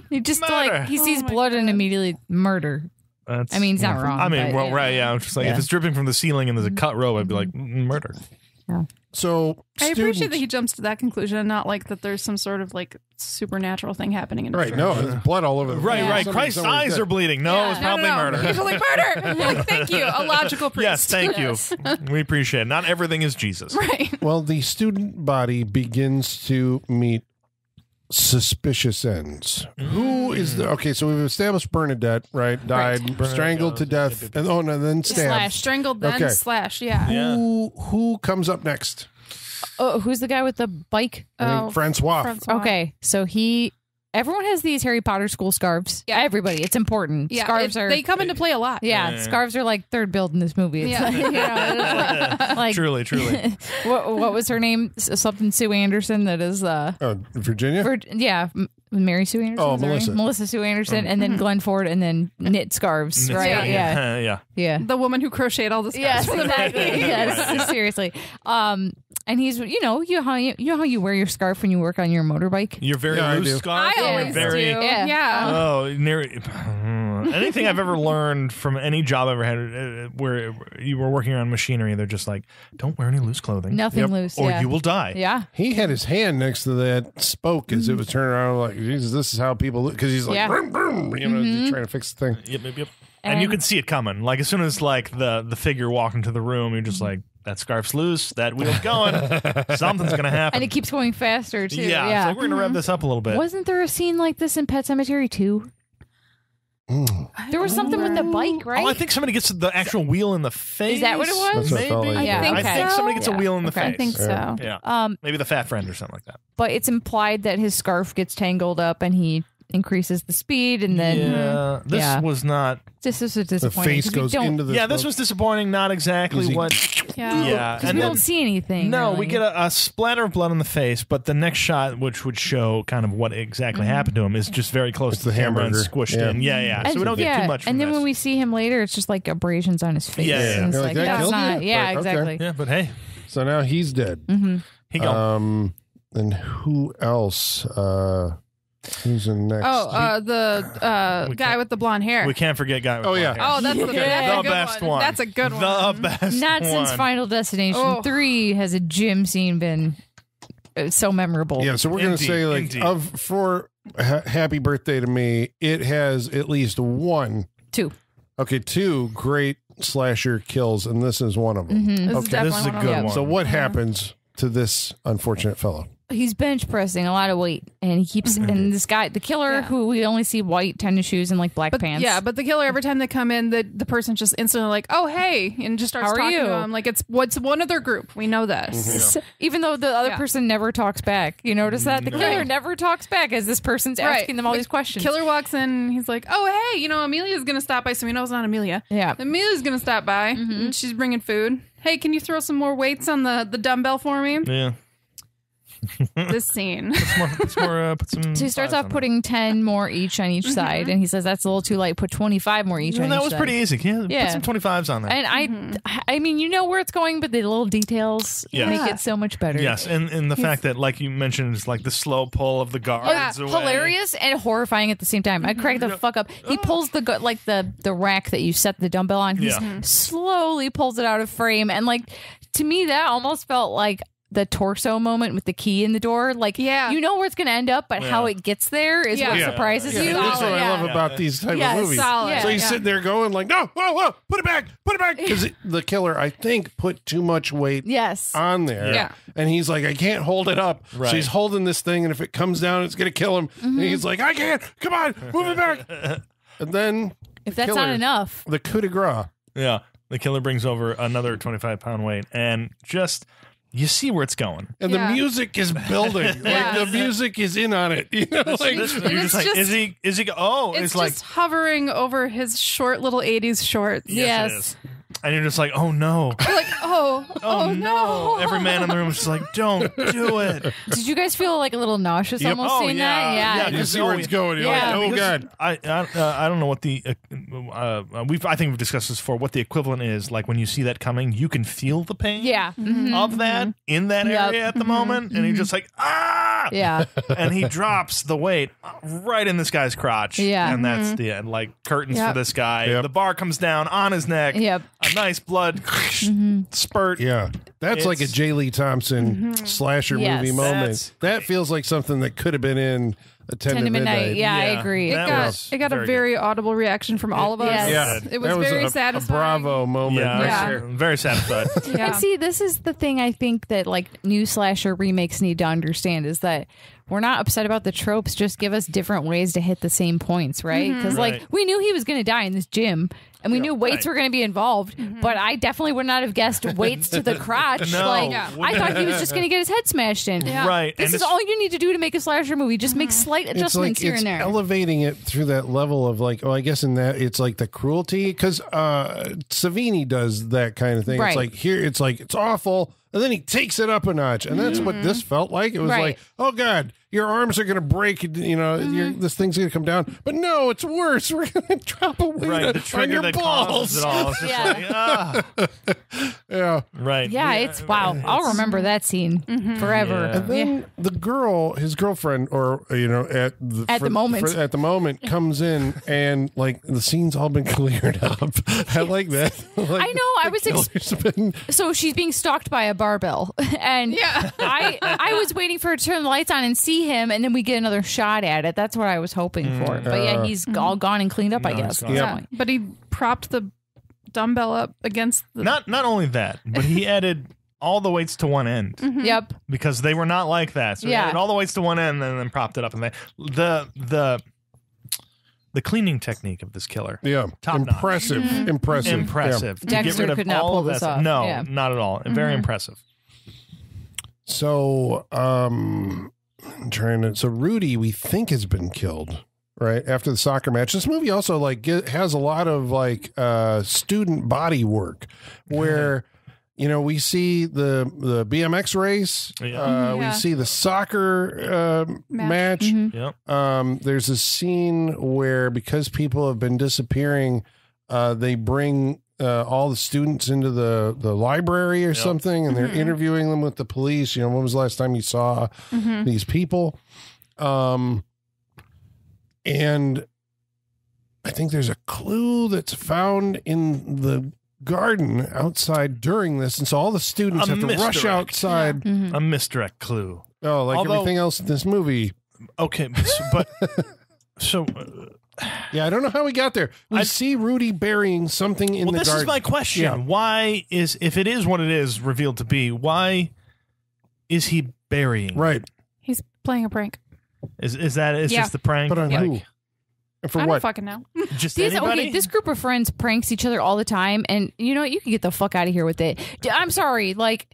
he just Murder. like he sees Oh my blood and immediately murder. That's- I mean, he's not wrong, I mean, but, well, yeah. right? Yeah. I'm just like, if it's dripping from the ceiling and there's a cut rope, I'd be like, mm, murder. So I appreciate that he jumps to that conclusion and not like that there's some sort of like supernatural thing happening in Right, church. no, there's blood all over the Right, Yeah. right. Somebody- Christ's eyes dead. are bleeding. No, Yeah. it's No, probably no, no. murder. He's like murder. like, thank you, a logical priest. Yes, thank you. we appreciate it. Not everything is Jesus. Right. Well, the student body begins to meet suspicious ends. Who is the okay? So we've established Bernadette, right? Died, Bernadette strangled to Jones. death, and oh no, then stabbed. Slash. Strangled then Okay. slash. Yeah. Yeah. Who who comes up next? Oh, who's the guy with the bike? I think Oh, Francois. Francois. Okay, so he. Everyone has these Harry Potter school scarves. Yeah. everybody. It's important. Yeah. scarves it- are. they come into play a lot. yeah, Yeah. scarves are like third build in this movie. It's Yeah. like, you know, it's like, like truly, truly. what, what was her name? S- Something Sue Anderson. That is uh, Oh, Virginia. Vir- yeah, M- Mary Sue Anderson. Oh, is Melissa. name? Melissa Sue Anderson, and then Glenn Ford, and then knit scarves. Right? yeah. Yeah, yeah. yeah. The woman who crocheted all the scarves Yes, for the exactly. yes, seriously. Um, and he's, you know, you know how you, you know how you wear your scarf when you work on your motorbike. You're very Yeah, loose do. scarf. I You're always very, do. Yeah. Yeah. Oh, near, hmm. anything I've ever learned from any job I've ever had uh, where you were working on machinery, they're just like, don't wear any loose clothing. Nothing Yep. loose. Or yeah. you will die. Yeah. He had his hand next to that spoke as it was turning around. Like, Jesus, this is how people look. Because he's like, Yeah. "Vroom, vroom," you know, mm-hmm. trying to fix the thing. Yep, yep, yep. And, you can see it coming. Like as soon as like the the figure walked into the room, you're just mm-hmm. like, that scarf's loose, that wheel's going, something's gonna happen. and it keeps going faster too. yeah, Yeah. It's like we're gonna rev this up a little bit. Wasn't there a scene like this in Pet Sematary too? There was something with the bike, right? Oh, I think somebody gets the actual wheel in the face. Is that what it was? That's what it felt Maybe. like. Yeah, I okay. think somebody gets a wheel in the Okay. face. I think so. Yeah, um, maybe the fat friend or something like that. but it's implied that his scarf gets tangled up and he increases the speed, and then yeah, this Yeah. was not. this is The disappointing. face 'cause we goes don't, into the yeah, this smoke. was disappointing. Not exactly Is he- what. Yeah. Yeah, because and we then don't see anything. no, really. we get a, a splatter of blood on the face, but the next shot, which would show kind of what exactly Mm-hmm. happened to him, is just very close It's to the, the camera and hamburger. squished Yeah. in. Yeah, yeah. And, so we don't yeah, get too much. From and then this. when we see him later, it's just like abrasions on his face. Yeah, yeah, yeah. And it's You're like, like, that that's killed not. you? Yeah, Like, okay. exactly. yeah, but hey, So now he's dead. hmm he go. Um, and who else? Uh, who's in next? Oh, uh, the uh, guy with the blonde hair. we can't forget guy. With Oh, blonde yeah. hair. Oh, that's the, Yeah. that's a the good best one. one. That's a good the one. best. Not one. since Final Destination Oh. Three has a gym scene been uh, so memorable. yeah. So we're gonna Indeed, say like indeed. of for ha- Happy Birthday to Me, it has at least one. Two. Okay, two great slasher kills, and this is one of them. Mhm. This is Okay, definitely this is a one of good them. one. So what happens to this unfortunate fellow? He's bench pressing a lot of weight, and he keeps. Mm-hmm. And this guy, the killer, Yeah. who we only see white tennis shoes and like black But pants. yeah, but the killer every time they come in, the the person's just instantly like, "Oh hey," and just starts How are talking you? to them like it's what's one of their group. We know this. Mm-hmm. S- even though the other Yeah. person never talks back, you notice that the No. killer never talks back as this person's Right. asking them all The these questions. Killer walks in, he's like, "Oh hey, you know Amelia's gonna stop by, so we know it's not Amelia. yeah, Amelia's gonna stop by, mm-hmm. and she's bringing food. Hey, can you throw some more weights on the the dumbbell for me? Yeah. this scene. Put more, put more, uh, put some so he starts off on putting ten more each on each mhm. side, and he says that's a little too light. Put twenty five more each there. on Well, that was side. pretty easy. Yeah, Yeah. Put some 25s on there. And I, mhm. I mean, you know where it's going, but the little details Yeah. make it so much better. yes, and, and the fact that, like you mentioned, is like the slow pull of the guards away. hilarious and horrifying at the same time. I mhm. crack the fuck up. He oh. pulls the like the the rack that you set the dumbbell on. He Yeah. slowly pulls it out of frame, and like to me, that almost felt like the torso moment with the key in the door. Like, Yeah. you know where it's going to end up, but how it gets there is Yeah. what surprises Yeah, you. that's what I Yeah. love about these type Yes, of movies. solid. So he's Yeah. sitting there going like, "No, whoa, whoa, put it back, put it back," because the killer, I think, put too much weight Yes. on there. Yeah. And he's like, I can't hold it up. Right. So he's holding this thing, and if it comes down, it's going to kill him. And he's like, I can't. Come on, move it back. and then if that's killer. not enough, the coup de grace. Yeah, the killer brings over another 25 pound weight, and just you see where it's going. And Yeah. the music is building. Yeah. Like the music is in on it. You know, This, like, this, you're just like, just- is he? Is he? Oh, It's, it's, like, just hovering over his short little '80s shorts. yes, Yes. It is. and you're just like, oh no, like, oh, oh, oh, no. Every man in the room is just like, don't do it. did you guys feel like a little nauseous Yep. almost Oh, seeing yeah. that? Yeah, Yeah. you see where it's going. You're yeah. like, oh, Because God. I I, uh, I don't know what the uh, uh, we've I think we've discussed this before. What the equivalent is like when you see that coming, you can feel the pain. Yeah. Mhm. Of that in that Yep. area at the moment, and he's just like ah, Yeah. and he drops the weight right in this guy's crotch. Yeah. and that's the end. Like curtains Yep. for this guy. Yep. The bar comes down on his neck. Yep. A nice blood mm-hmm. spurt. Yeah, that's like a It's- J. Lee Thompson mm-hmm. slasher Yes. movie moment. That's- that feels like something that could have been in a ten, 10 to midnight. Yeah, I Yeah. agree. It That got was it got very a good. very audible reaction from all of us. Yes. Yeah, It was, that very a, satisfying. A bravo moment. Yeah, Yeah. very satisfied. Yeah. And see, this is the thing I think that like new slasher remakes need to understand is that we're not upset about the tropes. Just give us different ways to hit the same points, right? Mm-hmm. Because Right. like we knew he was going to die in this gym, and we knew weights right. were going to be involved. Mm-hmm. But I definitely would not have guessed weights to the crotch. No. Like Yeah. I thought he was just going to get his head smashed in. Yeah. Right, This and is all you need to do to make a slasher movie. Just make mm-hmm. slight It's adjustments like here it's and there. elevating it through that level of like, oh, I guess in that it's like the cruelty because uh, Savini does that kind of thing. Right. It's like here, it's like it's awful, and then he takes it up a notch, and that's what this felt like. It was Right. like, oh god, your arms are gonna break. You know, your, this thing's gonna come down, but no, it's worse. We're gonna drop a weight right, on, the on your that balls. it all. It's Yeah. like, ah. Yeah. Right. yeah, it's wow. I'll remember that scene forever. Yeah. And then the girl, his girlfriend, or you know, at the At the moment. at the moment, comes in and like the scene's all been cleared up. I like that. Like, I know, I was ex- been- so she's being stalked by a barbell and Yeah. i i was waiting for her to turn the lights on and see him and then we get another shot at it that's what i was hoping for mm. but yeah uh, he's mm-hmm. all gone and cleaned up i guess he's gone. at Yeah. But he propped the dumbbell up against the. Not not only that, but he added all the weights to one end mm-hmm. Yep. because they were not like that. So he Yeah. added all the weights to one end and then propped it up. And they, the the the cleaning technique of this killer Yeah. Top notch. impressive. Mm-hmm. Impressive. Yeah. impressive. To get Dexter rid of could not pull of this that- off. No, Yeah. not at all. Very impressive. So, um, I'm trying to. So Rudy, we think has been killed, right after the soccer match. This movie also like get, has a lot of like uh, student body work, where you know we see the the BMX race, Yeah. uh, Yeah. we see the soccer uh, match. Match. Mhm. Yep. Um, there's a scene where because people have been disappearing, uh, they bring uh, all the students into the the library or Yep. something, and they're Mhm. interviewing them with the police. You know, when was the last time you saw Mhm. these people? Um, and I think there's a clue that's found in the garden outside during this, and so all the students A have to rush misdirect. outside. Mhm. A misdirect clue. Oh, like Although- everything else in this movie. Okay, but so uh, Yeah, I don't know how we got there. We I- see Rudy burying something in well, the this garden. is my question. Yeah. Why is if it is what it is revealed to be? Why is he burying? right, He's playing a prank. Is is that is Yeah. this the prank? but on Like, who? And for I don't what? fucking know. Just These, anybody? okay, this group of friends pranks each other all the time, and you know what? You can get the fuck out of here with it. I'm sorry, like.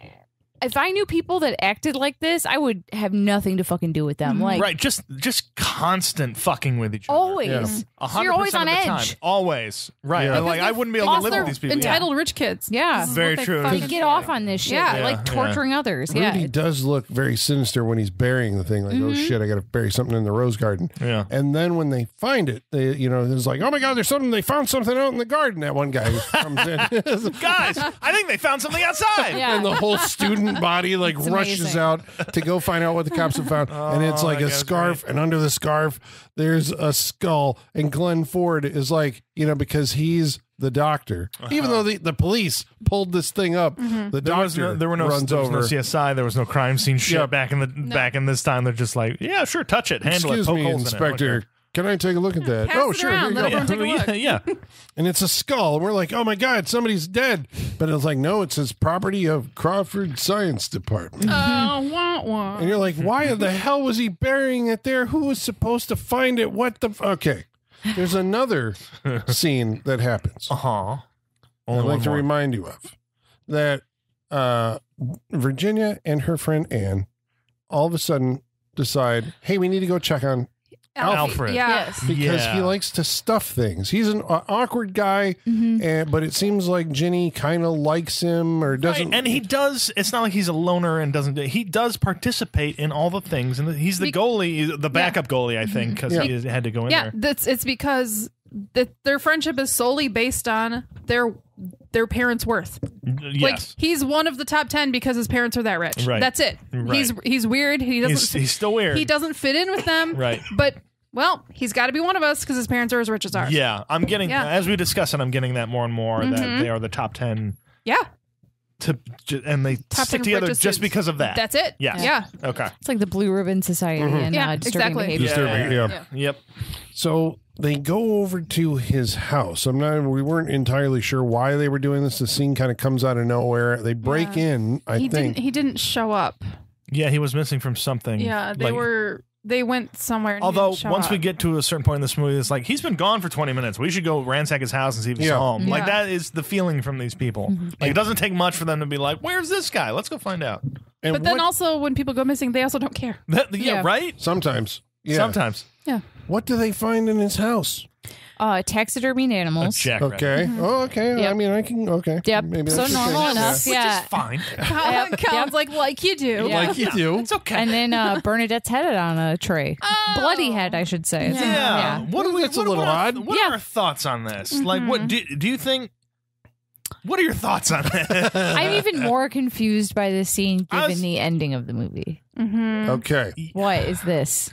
If I knew people that acted like this, I would have nothing to fucking do with them. Like right, just just constant fucking with each other. always, Yeah. A So you're always on edge. time. Always. Right. Yeah. Like I wouldn't be able to live with these people. Entitled rich kids. Yeah. Very true. fucking They get off on this shit, Yeah. They're, like Yeah, torturing others. Rudy Yeah, does look very sinister when he's burying the thing. Like, oh Mm-hmm. shit, I got to bury something in the rose garden. Yeah. And then when they find it, they, you know, it's like, oh my god, there's something. They found something out in the garden. That one guy comes in, Guys, I think they found something outside. yeah. and the whole student body like It's rushes amazing. out to go find out what the cops have found. and it's Oh, like a guy's scarf, and under the scarf, there's a skull. And Glenn Ford is like, you know, because he's the doctor. Even uh-huh. though the, the police pulled this thing up, mm-hmm. the There was doctor no, there were no, runs there was over. no CSI. There was no crime scene shit Yeah. back in the back in this time. They're just like, yeah, sure, touch it, handle Excuse it, poke me, holes in it. Inspector. Okay. Can I take a look at that? Pass oh, it sure. around, Here you let go. everyone take a yeah, look. yeah. And it's a skull. We're like, oh my God, somebody's dead. But it's like, no, it says property of Crawford Science Department. Oh, wah, wah. And you're like, why the hell was he burying it there? Who was supposed to find it? What the? F-? Okay. There's another scene that happens. Uh huh. I'd like to remind you of that uh, Virginia and her friend Anne all of a sudden decide, hey, we need to go check on Alfie. Alfred. Yeah. yes. because he likes to stuff things. He's an aw- awkward guy, and, but it seems like Ginny kind of likes him or doesn't. Right, and he does. It's not like he's a loner and doesn't. He does participate in all the things, and he's the Be- goalie, the backup goalie, I think, because Yeah. he had to go in Yeah, there. that's it's because the, their friendship is solely based on their their parents' worth. Like Yes, he's one of the top ten because his parents are that rich. Right. That's it. Right. He's he's weird. He doesn't he's, he's still weird. he doesn't fit in with them. Right. But well, he's got to be one of us because his parents are as rich as ours. Yeah, I'm getting Yeah. as we discuss it. I'm getting that more and more that Mhm. they are the top ten Yeah. To, and they Top stick together richest just dudes. because of that. That's it. Yes. Yeah. okay. It's like the Blue Ribbon Society and Yeah, uh, disturbing exactly. behavior. Disturbing, yeah. Yeah. Yep. So they go over to his house. I'm not. We weren't entirely sure why they were doing this. The scene kind of comes out of nowhere. They break Yeah. in. I he think. didn't he didn't show up. Yeah, he was missing from something. Yeah, they Like, were they went somewhere. And Although didn't show once we get to a certain point in this movie, it's like he's been gone for 20 minutes. We should go ransack his house and see if he's Yeah. home. Like that is the feeling from these people. Mm-hmm. Like it doesn't take much for them to be like, "Where's this guy? Let's go find out." and But then what- also when people go missing, they also don't care. That, yeah, Yeah. right. sometimes. Yeah. Sometimes Yeah. What do they find in his house? Uh, taxidermied a animals. jackrabbit. Okay. Oh, okay. I mean, I can. Okay. Yep. Maybe So that's normal case. enough. Which Yeah. is fine. Colin Yep. Colin's like like you do. Yeah. Like you do. It's okay. And then uh, Bernadette's head on a tray. Oh. Bloody head, I should say. yeah. Yeah. What are we, That's a little what are, odd. What Yeah. are our thoughts on this? Like, what do, do you think? What are your thoughts on this? I'm even more confused by this scene given was- the ending of the movie. Mm-hmm. Okay. What is this?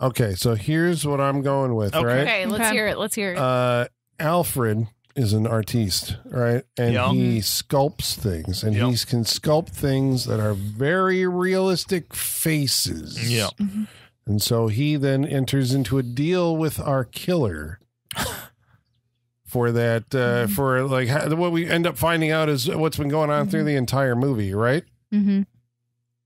Okay. So here's what I'm going with. Okay. Right. Okay, let's Okay. hear it. Let's hear it. Uh, Alfred is an artiste, right? And Yeah. he sculpts things, and Yeah. he can sculpt things that are very realistic faces. Yeah. And so he then enters into a deal with our killer for that. Uh, For like how, what we end up finding out is what's been going on through the entire movie, right? Mm-hmm.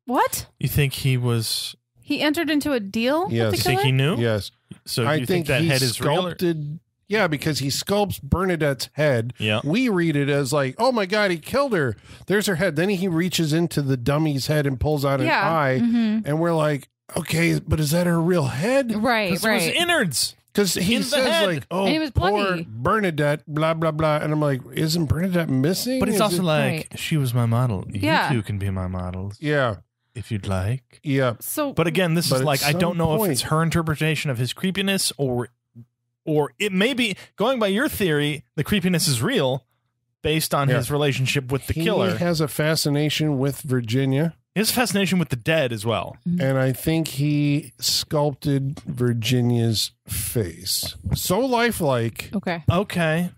What? You think he was? He entered into a deal Yes. with You the think he knew? Yes, So I you think, think, that he head is real? or- sculpted. Yeah, because he sculpts Bernadette's head. Yeah. We read it as like, oh my god, he killed her. There's her head. Then he reaches into the dummy's head and pulls out an Yeah. eye, Mm-hmm. and we're like, okay, but is that her real head? Right, 'Cause it was right. innards. Because he In the says head. like, "Oh, And he was poor bloody. Bernadette," blah blah blah, and I'm like, "Isn't Bernadette missing?" But it's Is also it- like Right. she was my model. Yeah. You two can be my models yeah, if you'd like. yeah, So But again, this But is like I don't know point- if it's her interpretation of his creepiness or or it may be going by your theory, the creepiness is real based on Yeah. his relationship with the he killer. He has a fascination with Virginia, his fascination with the dead as well. Mm-hmm. and I think he sculpted Virginia's face so lifelike Okay. Okay.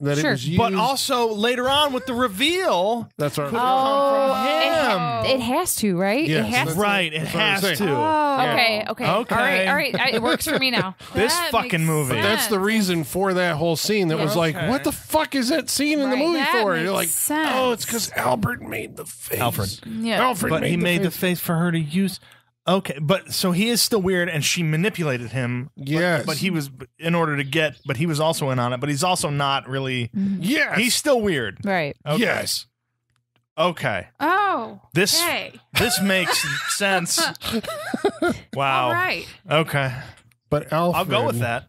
That Sure. it was used. But also later on with the reveal, that's our Could have Oh, from him. It, it has to, right? Yes, it has to. right, it that's what I'm has to. Oh. Okay, okay. Okay. All right, all right. I, it works for me now. This That fucking makes movie. sense. That's the reason for that whole scene. That was like, Okay. what the fuck is that scene in the movie That for? You're like, sense. oh, it's because Albert made the face. Alfred. Yeah. Alfred but made he the made the face. face for her to use. Okay, but so he is still weird, and she manipulated him. but- Yes. but, he was in order to get. But he was also in on it. But he's also not really. Mm-hmm. Yeah, He's still weird. Right. Okay. Yes. Okay, Oh. This- Hey. this makes sense. Wow. All right. Okay, But Alfred I'll go with that.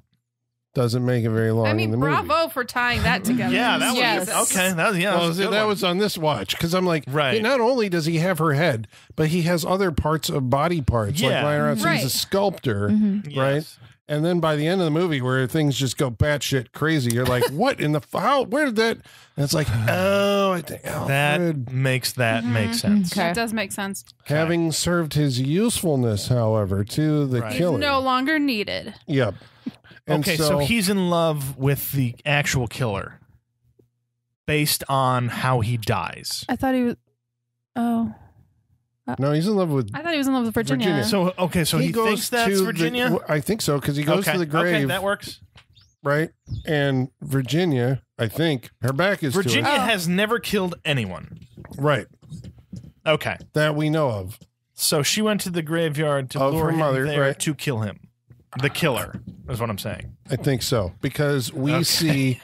Doesn't make it very long I in mean, the movie. bravo for tying that together. Yeah, that Yes. was okay. That was yeah. Well, that was, a that one. was on this watch because I'm like, Right. hey, not only does he have her head, but he has other parts of body parts like Yeah. lying around. So he's a sculptor, Mm-hmm. right? Yes. And then by the end of the movie, where things just go batshit crazy, you're like, what in the f- how? Where did that? And it's like, oh, I think That makes that make sense. Okay. That does make sense. Having served his usefulness, however, to the Right. killer. No longer needed. Yep. And okay, so, he's in love with the actual killer based on how he dies. I thought he was. Oh. Uh, no, he's in love with. I thought he was in love with Virginia. Virginia. So okay, so he, thinks that's to Virginia. The, I think so because he goes okay. to the grave. Okay, that works. right? And Virginia, I think her back is Virginia to has never killed anyone. right? Okay, That we know of. so she went to the graveyard to Of lure her him mother, there right. to kill him. The killer is what I'm saying. I think so because we Okay. see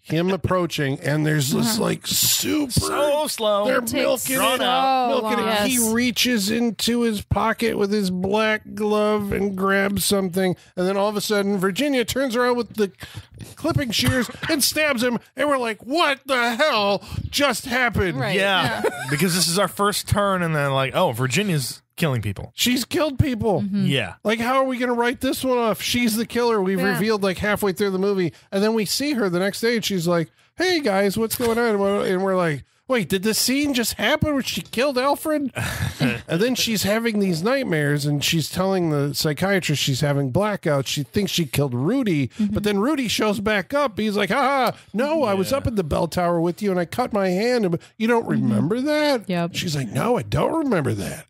him approaching, and there's this like super. So slow. they're milking it, out. milking it. long. He reaches into his pocket with his black glove and grabs something, and then all of a sudden, Virginia turns around with the clipping shears and stabs him, and we're like, "What the hell just happened?" Right. yeah, because this is our first turn, and then like, oh, Virginia's killing people. She's killed people. Mm-hmm. Yeah, Like, how are we going to write this one off? She's the killer. We've Yeah. revealed like halfway through the movie, and then we see her the next day, and she's like, "Hey guys, what's going on?" And we're like, "Wait, did this scene just happen where she killed Alfred?" and then she's having these nightmares, and she's telling the psychiatrist she's having blackouts. She thinks she killed Rudy, but then Rudy shows back up. He's like, "Ha! No, I was up in the bell tower with you, and I cut my hand. You don't remember that?" Yep. She's like, "No, I don't remember that."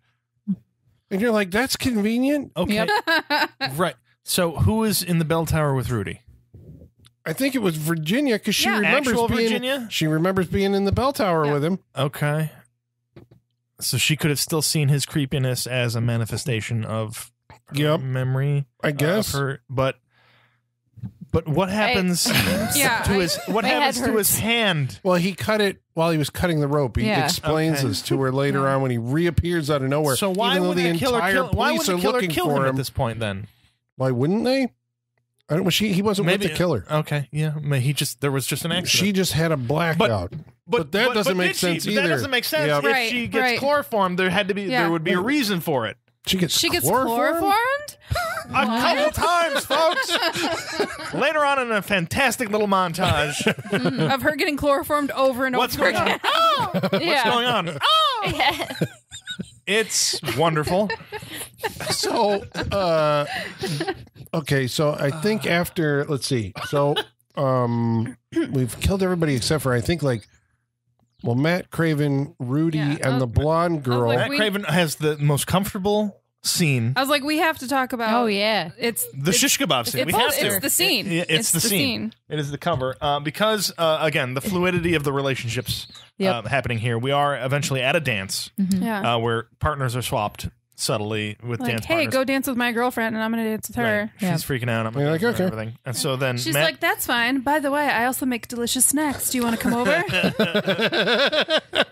And you're like, "That's convenient." okay, right. So who is in the bell tower with Rudy? I think it was Virginia because she Yeah. remembers Actual being Virginia? she remembers being in the bell tower Yeah. with him. Okay. So she could have still seen his creepiness as a manifestation of her Yep. memory. I uh, guess. of her, but but what happens Yeah, to I- his what My head happens to his hurts. hand? well, he cut it while he was cutting the rope. He Yeah. explains Okay. this to her later on when he reappears out of nowhere. So why even though would the the killer entire kill? Why would police the are killer looking kill for him, him? at this point? Then Why wouldn't they? I don't. She he wasn't maybe with the killer. Okay, yeah, may- he just there was just an accident. She just had a blackout. But that doesn't make did she? sense But either. That doesn't make sense. Yeah. If Right, she gets right. chloroformed, there had to be Yeah. there would be a reason for it. She gets She gets chloroformed? chloroformed? A couple times, folks. Later on in a fantastic little montage. of her getting chloroformed over and What's over going on? again. What's yeah. going on? Oh! It's wonderful. So, uh, okay. So I think after let's see. So, um, we've killed everybody except for I think like, well, Matt Craven, Rudy, Yeah, and uh, the blonde girl. like- Matt we- Craven has the most comfortable scene, I was like, we have to talk about. Oh yeah. it's the it's, shish kebab scene. It's, we have to. it's the scene. It- it's, the, scene. It is the cover uh, because uh, again the fluidity of the relationships Yep. uh, happening here. We are eventually at a dance Yeah. uh, where partners are swapped subtly with like, dance hey, partners. go dance with my girlfriend, and I'm gonna dance with her. Right. She's freaking out. I'm like, like, okay. everything. And so then She's Matt- like, that's fine. By the way, I also make delicious snacks. Do you want to come over?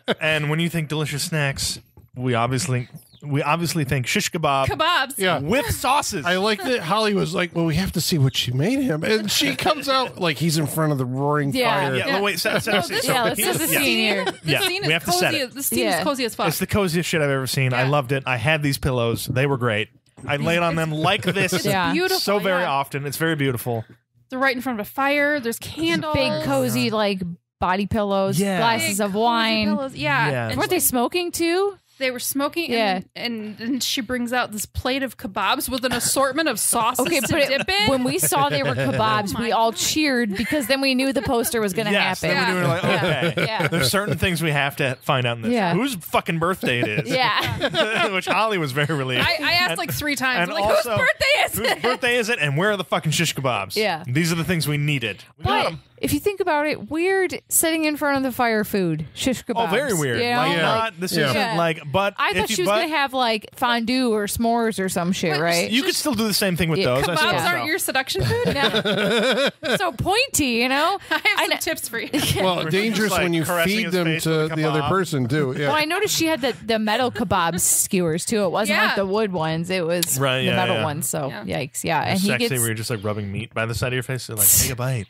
and when you think delicious snacks, we obviously we obviously think shish kebab Kebabs. Yeah. with sauces. I like that Holly was like, "Well, we have to see what she made him," and she comes out like he's in front of the roaring Yeah. fire. yeah, well, wait, set, set, No, oh, set, this- so Yeah, let's here's set the yeah. scene here. This Yeah, scene we is have to set cozy. it. This scene Yeah. is cozy as fuck. It's the coziest shit I've ever seen. I Yeah. loved it. I had these pillows. They were great. I laid on them like this Yeah. beautiful. so very yeah. often. It's very beautiful. They're right in front of a fire. There's candles. Big cozy like body pillows, Yeah. glasses of cozy wine. pillows. Yeah. Yeah. And Weren't they smoking too? They were smoking. Yeah. And, and then she brings out this plate of kebabs with an assortment of sauces Okay, to but dip in. when we saw they were kebabs, Oh my we all cheered because then we knew the poster was going to yes, happen. then we were like, okay. Yeah. There's certain things we have to find out in this. Yeah. Whose fucking birthday it is. Yeah. Which Holly was very relieved. I, I asked And- like three times. and I'm like, also, whose birthday is it? Whose it? birthday is it? And where are the fucking shish kebabs? Yeah. These are the things we needed. We got But 'em. If you think about it, weird sitting in front of the fire food, shish kebabs. Oh, very weird. You know? Like, Yeah. not, this Yeah. isn't Yeah. like, but I if thought you, she was but going to have like fondue or s'mores or some shit, But right? you could still do the same thing with Yeah, those. Kebabs suppose aren't so. your seduction food? so pointy, you know? I have some know- tips for you. Well, dangerous like when you feed them to the other person too. Yeah. Well, I noticed she had the, the metal kebab skewers too. It wasn't Yeah. like the wood ones; it was Right, the yeah, metal yeah. ones. So Yeah. yikes, yeah. And he Sexy gets where you're just like rubbing meat by the side of your face. You're like, take a bite.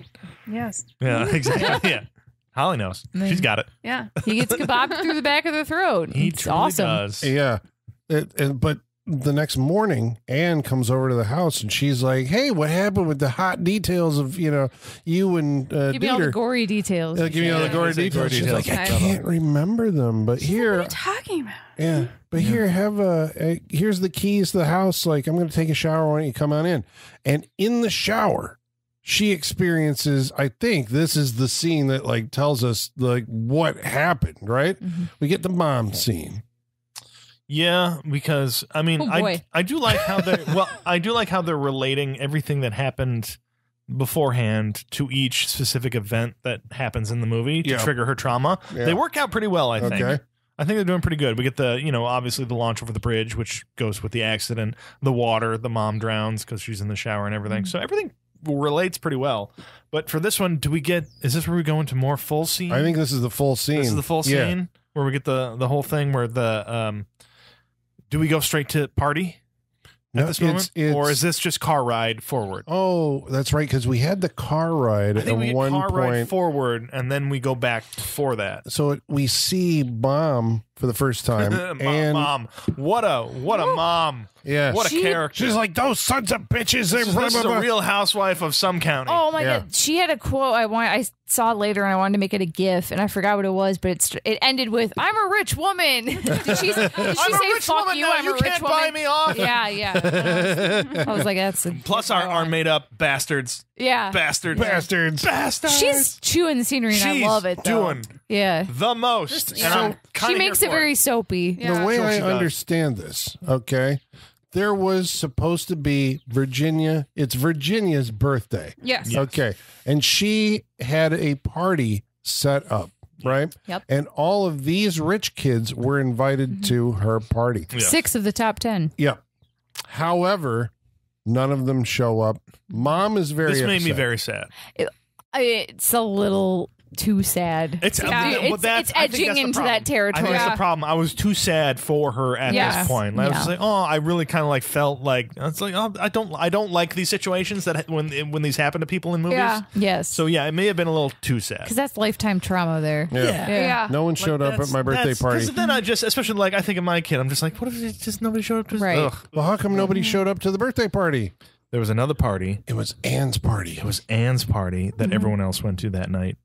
yes. Yeah, exactly. yeah. Holly knows. She's got it. Yeah. he gets kebab through the back of the throat. He it's truly awesome. does. Yeah. It, and, but the next morning, Anne comes over to the house and she's like, "Hey, what happened with the hot details of you know you and uh, Give me all the Dieter?" gory details. Uh, give me all the gory Say gory details. She's like, details. I can't remember them, but What are here, you talking about? yeah, but here, have a, a here's the keys to the house. Like, I'm going to take a shower. Why don't you come on in? And in the shower, she experiences. I think this is the scene that like tells us like what happened. Right? Mm-hmm. We get the mom scene. Yeah, because I mean, Oh, I. I do like how they're well, I do like how they're relating everything that happened beforehand to each specific event that happens in the movie to Yeah. trigger her trauma. Yeah. They work out pretty well, I think. Okay. I think they're doing pretty good. We get the, you know, obviously the launch over the bridge, which goes with the accident, the water, the mom drowns because she's in the shower and everything. So everything relates pretty well. But for this one, do we get? Is this where we go into more full scene? I think this is the full scene. This is the full Yeah. scene where we get the the whole thing where the um do we go straight to party at No, this moment it's- or is this just car ride forward Oh, that's right. Because we had the car ride i at think we one car ride point. forward and then we go back for that so it, we see Bomb for the first time, mom, and mom what a what a mom yeah, what a She- character she's like those sons of bitches. They this, is, blah, this blah, is a blah." real housewife of some county Oh my Yeah. god, she had a quote I want I saw later and I wanted to make it a gif and I forgot what it was, but it's it ended with "I'm a rich woman." did she, did she i'm say a rich "fuck woman you"? now I'm you a rich can't woman. buy me off Yeah, yeah. I was like, that's a, plus our, our made-up bastards yeah. bastards bastards. bastards She's chewing the scenery and She's I love it. Though. doing yeah. the most yeah. and I'm She makes here it for very soapy. Yeah. the way Sure I does. understand this, okay, there was supposed to be Virginia. It's Virginia's birthday. Yes. Okay, and she had a party set up. Right. Yep. And all of these rich kids were invited mm-hmm. to her party. Yeah. Six of the top ten. Yep. However, none of them show up. Mom is very. this made me very sad It's a little too sad. It's Yeah. well, It's- that's- it's edging that's into problem. that territory. I think that's the problem. I was too sad for her at Yes. this point. I was like, oh, I really kind of like felt like it's like oh, I don't I don't like these situations that when when these happen to people in movies. Yeah. yes. So yeah, it may have been a little too sad. because that's lifetime trauma there. Yeah. Yeah. No one showed up at my birthday party. Because then I just, especially like I think of my kid, I'm just like, what if it just nobody showed up? To Right. Ugh. Well, how come nobody showed up to the birthday party? There was another party. It was Anne's party. It was Anne's party that Mm-hmm. everyone else went to that night.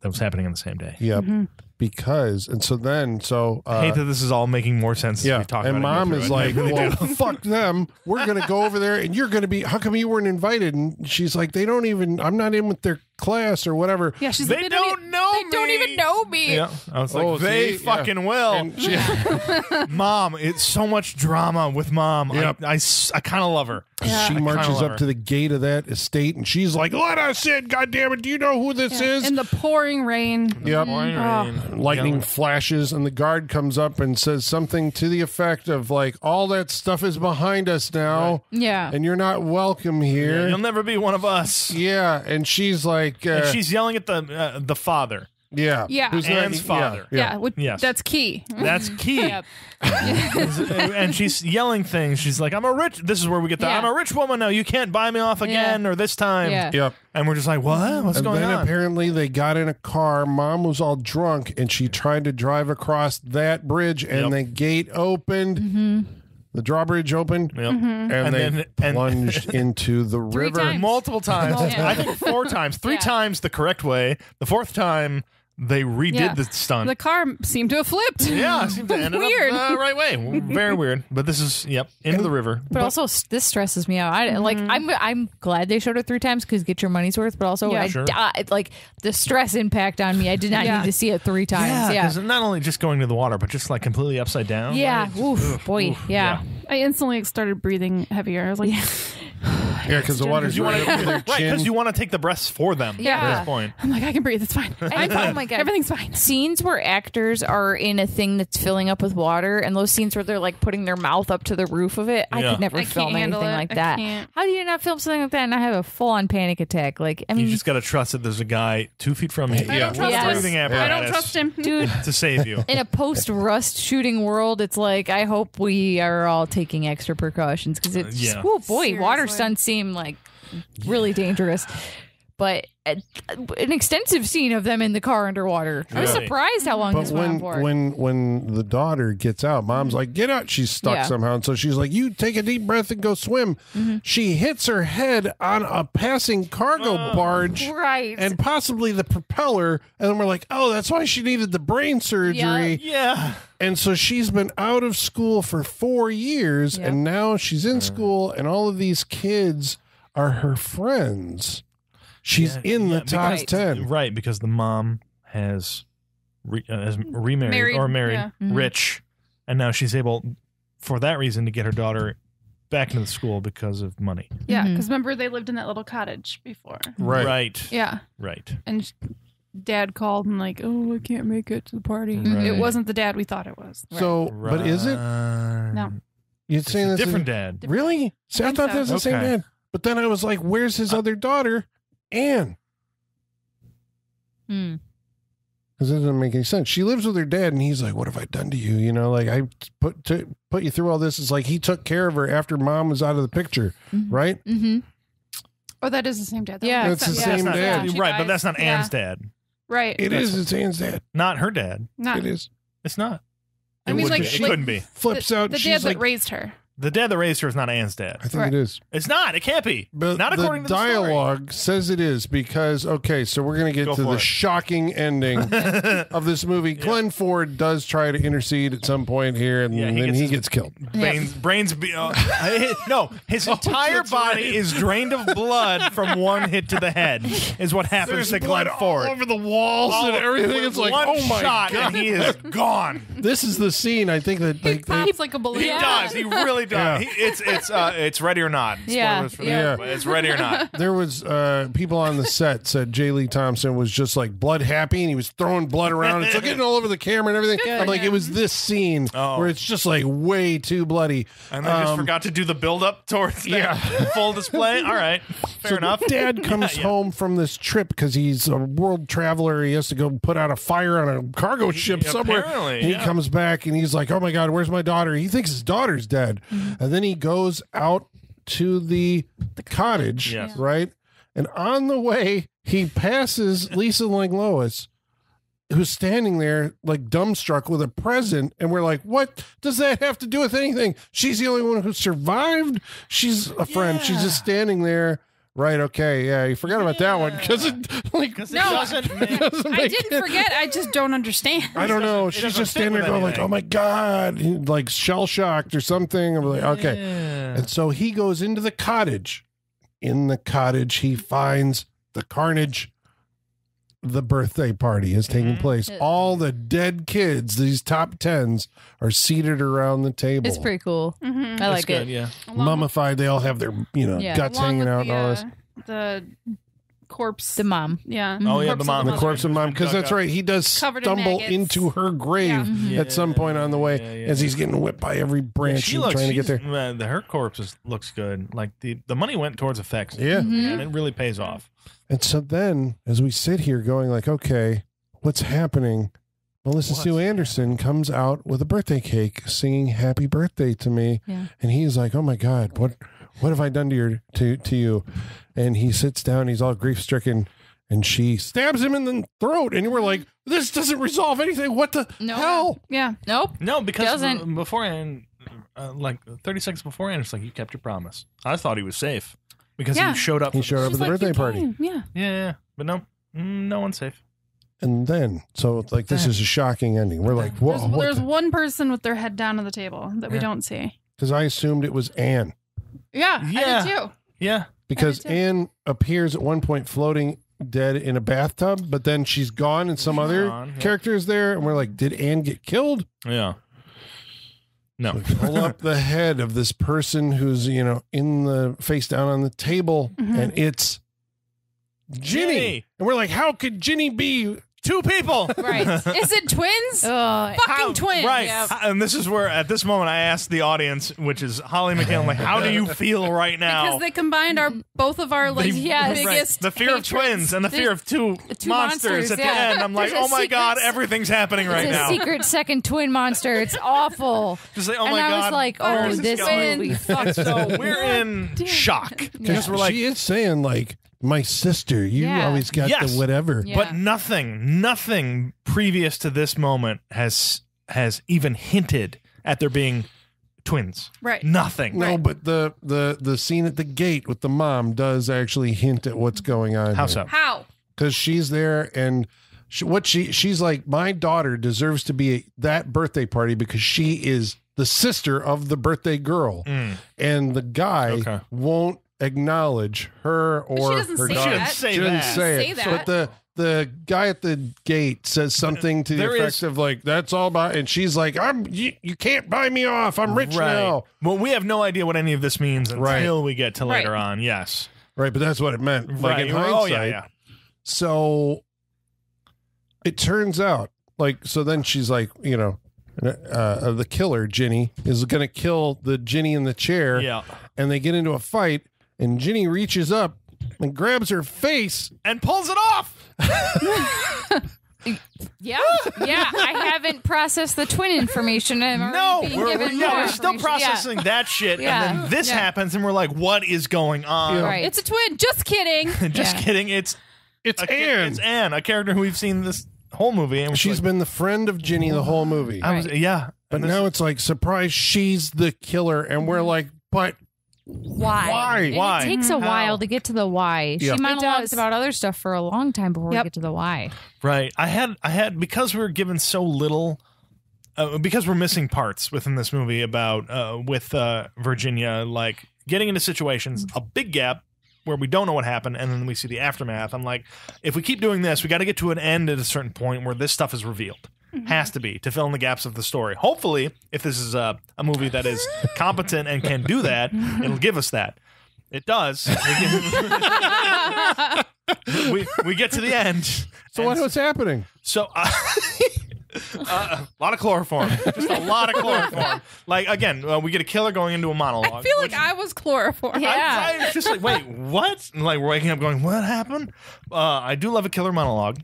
That was happening on the same day. Yep. Mm-hmm. Because and so then so I uh, hate that this is all making more sense. as yeah, we talk and about mom and is it. like, "Well, fuck them. We're gonna go over there, and you're gonna be. How come you weren't invited?" And she's like, "They don't even. I'm not in with their class or whatever." Yeah. She's They like, they don't know They don't even know me. Yeah, I was like, Oh, they see? Yeah. fucking will. And she- mom, it's so much drama with mom. Yep. I, I, kind of love her. she I marches kinda love up her. to the gate of that estate and she's like, Let us in, God damn it! Do you know who this is? in the pouring rain. Yep. Pouring Oh. rain. Lightning Yelling. flashes, and the guard comes up and says something to the effect of like, "All that stuff is behind us now, Yeah. and you're not welcome here." You'll never be one of us. Yeah, and she's like, uh, And she's yelling at the uh, the father. yeah, Yeah. who's Anne's yeah, father. Yeah, which, Yes. that's key. That's key. Yep. and she's yelling things. She's like, "I'm a rich." This is where we get the Yeah. "I'm a rich woman now. You can't buy me off again or this time." Yeah. Yep. And we're just like, "What? What's and going then on?" apparently they got in a car. Mom was all drunk, and she tried to drive across that bridge, and Yep. the gate opened. Mm-hmm. Mm-hmm. The drawbridge opened, Yep. and, And they then- and- plunged into the river. times. Multiple times. Yeah. I think four times. Three Yeah. times the correct way. The fourth time they redid Yeah. the stunt. The car seemed to have flipped. yeah, it seemed to end uh, Weird. up the right way. Very weird. But this is yep into the river. But also, this stresses me out. I mm-hmm. like. I'm. I'm glad they showed it three times because get your money's worth. But also, Yeah. I Sure. died. Like the stress impact on me. I did not Yeah. need to see it three times. Yeah. because not only just going to the water, but just like completely upside down. Yeah. right? Oof, boy. yeah. I instantly started breathing heavier. I was like, Yeah, because the water's You right want to, up to their right? Because you want to take the breaths for them. Yeah. At this point. I'm like, I can breathe. It's fine. I'm fine. oh my God. Everything's fine. Scenes where actors are in a thing that's filling up with water, and those scenes where they're like putting their mouth up to the roof of it, I Yeah. could never I can't film anything handle it. like I that. can't. How do you not film something like that and not have a full on panic attack? Like, I mean, You just got to trust that there's a guy two feet from you. I don't with trust a him. breathing I apparatus don't trust him. dude. to save you. in a post rust shooting world, it's like I hope we are all taking extra precautions because it's yeah. oh boy, water Seriously. stunts seem like really dangerous. But uh, an extensive scene of them in the car underwater. I was surprised how long But this went when on for. when when the daughter gets out, mom's like, "Get out!" She's stuck Yeah. somehow, and so she's like, "You take a deep breath and go swim." Mm-hmm. She hits her head on a passing cargo barge. right. And possibly the propeller, and then we're like, "Oh, that's why she needed the brain surgery." Yeah. And so she's been out of school for four years, Yep. and now she's in school, and all of these kids are her friends. She's Yeah, in the yeah, top because- ten. Right, because the mom has re, uh, has remarried Married, or married yeah. Mhm. rich, and now she's able, for that reason, to get her daughter back into the school because of money. Yeah, because remember they lived in that little cottage before. Right. Right. Yeah, Right. and sh- dad called and like, oh, I can't make it to the party. Right. It wasn't the dad we thought it was. So, but is it? No. You're It's saying a this is- different dad. Really? See, I think thought so. that was the same dad. But then I was like, where's his other daughter? Anne. Hmm. Because it doesn't make any sense. She lives with her dad, and he's like, "What have I done to you?" You know, like I put to, put you through all this. It's like he took care of her after mom was out of the picture, Mhm. right? Mm-hmm. Oh, that is the same dad. That Yeah. would make It's the sense. same That's not- dad. She Right, but that's not Yeah. Anne's dad. Right. It is. It's Anne's dad. Not her dad. Not, It is. It's not. I It mean, would like, be. it like couldn't be. Flips the, out. the she's dad like, raised her. The dad that raised her is not Anne's dad. I think Right. it is. It's not. It can't be. But not the according to the story. dialogue says it is because okay, so we're gonna get Go to for the it. shocking ending of this movie. Glenn Ford does try to intercede at some point here, and Yeah, then he gets he his- gets killed. Brains, brains be, uh, no, his Oh, entire body right. is drained of blood from one hit to the head. Is what happens to Glenn Ford. all over the walls All and everything. It's like, one oh my shot god, and he is gone. this is the scene. I think that He like, they, pops like a balloon. He does. He really does. Yeah. He, it's it's uh, it's ready or not. Yeah. Spoilers for Yeah. that, but it's ready or not. there was uh, people on the set said J. Lee Thompson was just like blood happy and he was throwing blood around. It's like getting all over the camera and everything. Good I'm for like, it was this scene Oh. where it's just like way too bloody. And they just Um, forgot to do the build up towards that Yeah. full display. All right, fair enough. Dad comes yeah. home from this trip because he's a world traveler. He has to go put out a fire on a cargo ship Yeah, somewhere. apparently, and he yeah. comes back and he's like, "Oh my god, where's my daughter?" He thinks his daughter's dead, Mm-hmm. and then he goes out to the, the cottage, Yes. right? And on the way, he passes Lisa Langlois. Who's standing there like dumbstruck with a present, and we're like, "What does that have to do with anything?" She's the only one who survived. She's a friend. She's just standing there, right? Okay, yeah, you forgot about that one because it like Because No, it doesn't. it doesn't I make didn't forget. I just don't understand. I don't know. She's doesn't just fit standing there with going like, anything. "Oh my god," like shell shocked or something. I'm like, okay. And so he goes into the cottage. In the cottage, he finds the carnage, the birthday party is taking Mm-hmm. place. All the dead kids, these top tens, are seated around the table. It's pretty cool. Mhm. I That's like good, it. yeah. mummified. They all have their you know Yeah. guts Along hanging out the, and all this. uh, the corpse. The mom. yeah. Oh, yeah, corpse the mom. The Okay. corpse of mom, because that's right. He does Covered stumble maggots. into her grave Yeah. at some point on the way Yeah, yeah, as he's getting whipped by every branch she and looks, trying to get she's- there. Man, her corpse is, looks good. Like the, the money went towards effects. Yeah. Mhm. And it really pays off. And so then, as we sit here going like, okay, what's happening? Melissa What's Sue Anderson comes out with a birthday cake, singing "Happy Birthday" to me, Yeah. and he's like, "Oh my God, what, what have I done to your to to you?" And he sits down, he's all grief stricken, and she stabs him in the throat, and we're like, "This doesn't resolve anything. What the No. hell?" Yeah. Nope. No, because Doesn't. b- beforehand, uh, like 30 seconds beforehand, it's like, you kept your promise. I thought he was safe because Yeah. he showed up. He showed up She's at the like, birthday "You party. came." Yeah. Yeah, yeah, yeah. But no, mm, no one's safe. And then, so it's like, this is a shocking ending. We're like, "Whoa!" There's, there's one person with their head down on the table that we Yeah. don't see. Because I assumed it was Anne. Yeah, I Yeah. did too. Yeah. because too. Anne appears at one point floating dead in a bathtub, but then she's gone and some She's other gone, yeah. character is there, and we're like, did Anne get killed? Yeah. No. Pull up the head of this person who's you know in the face down on the table, Mhm. and it's Ginny. Ginny. and we're like, how could Ginny be? Two people. Right. Is it twins? Oh, Fucking How- twins. Right. Yep. And this is where, at this moment, I asked the audience, which is Holly McHale, like, how do you feel right now? Because they combined our both of our like They- Yes. biggest the fear of hatreds. twins and the fear of two, two monsters, monsters, at the end. I'm like, There's oh a oh my secret- god, everything's happening right it's a now. secret second twin monster. It's awful. Just like, oh and my I god, was like, where oh, is this going? movie fucked So we're in shock because we're like, she is saying like, my sister. You Yeah. always got Yes. the whatever. Yeah. but nothing, nothing previous to this moment has has even hinted at there being twins. Right. Nothing. No, but the the the scene at the gate with the mom does actually hint at what's going on. How here. so? How? because she's there and she, what she she's like my daughter deserves to be at that birthday party because she is the sister of the birthday girl Mm. and the guy Okay. won't acknowledge her or doesn't her say daughter. She didn't that. say She didn't that. say, Say it. that. But the the guy at the gate says something to the There effect is- of like that's all about and she's like I'm you, you can't buy me off I'm rich right. now Well, we have no idea what any of this means until Right. we get to Right. later on. Yes. right but that's what it meant like right. in oh yeah, yeah. So it turns out, like, so then she's like, you know, uh, the killer, Ginny, is going to kill the Ginny in the chair. Yeah. And they get into a fight, and Ginny reaches up and grabs her face. And pulls it off. Yeah, yeah. I haven't processed the twin information. I'm already No, being we're, we're, given yeah, more we're still information. Yeah. processing that shit, Yeah. and then this Yeah. happens, and we're like, "What is going on?" Right. It's a twin. Just kidding. Just Yeah. kidding. It's It's a, Anne. It's Anne, a character who we've seen this whole movie, and She's like, been the friend of Ginny the whole movie. I was, yeah. But now it's like, surprise, she's the killer. And we're mm-hmm. like, but Why? Why? And Why? It takes a How? while to get to the why. Yeah. She It monologues does. about other stuff for a long time before Yep. we get to the why. Right. I had I had because we were given so little uh, because we're missing parts within this movie about uh, with uh, Virginia like getting into situations a big gap where we don't know what happened and then we see the aftermath. I'm like if we keep doing this, we got to get to an end at a certain point where this stuff is revealed. Has to be to fill in the gaps of the story. Hopefully, if this is a, a movie that is competent and can do that, it'll give us that. It does. We, get, we, we get to the end. so and what was happening? so uh, uh, a lot of chloroform, just a lot of chloroform. Like again, uh, we get a killer going into a monologue. I feel like which- I was chloroform. Yeah. I, I just like, wait, what? And like we're waking up, going, what happened? Uh, I do love a killer monologue.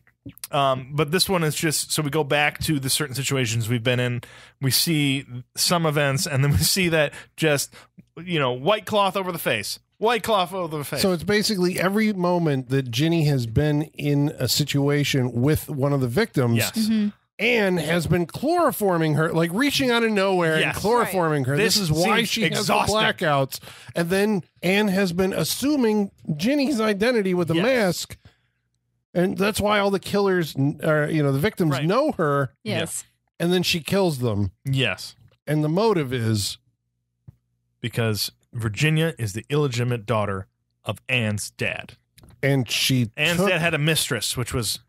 Um, but this one is just so we go back to the certain situations we've been in. We see some events, and then we see that just you know white cloth over the face, white cloth over the face. So it's basically every moment that Ginny has been in a situation with one of the victims. yes, Anne has been chloroforming her, like reaching out of nowhere Yes. and chloroforming her. This, This is why seems she has the blackouts. And then Anne has been assuming Ginny's identity with a Yes. mask. And that's why all the killers, or you know, the victims Right. know her, Yes. and then she kills them. yes, And the motive is because Virginia is the illegitimate daughter of Anne's dad. and she Anne's took, dad had a mistress, which was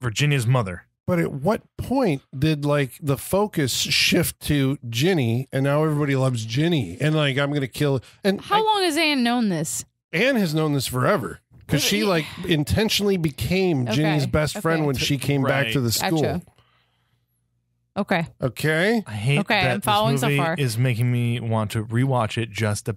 Virginia's mother. But at what point did like the focus shift to Ginny, and now everybody loves Ginny, and like I'm gonna kill and How long has Anne known this? Anne has known this forever because she like intentionally became Okay, Ginny's best friend okay. when she came back Right. to the school. Gotcha. Okay. Okay. I hate Okay, that I'm following this so movie far. is making me want to rewatch it just to.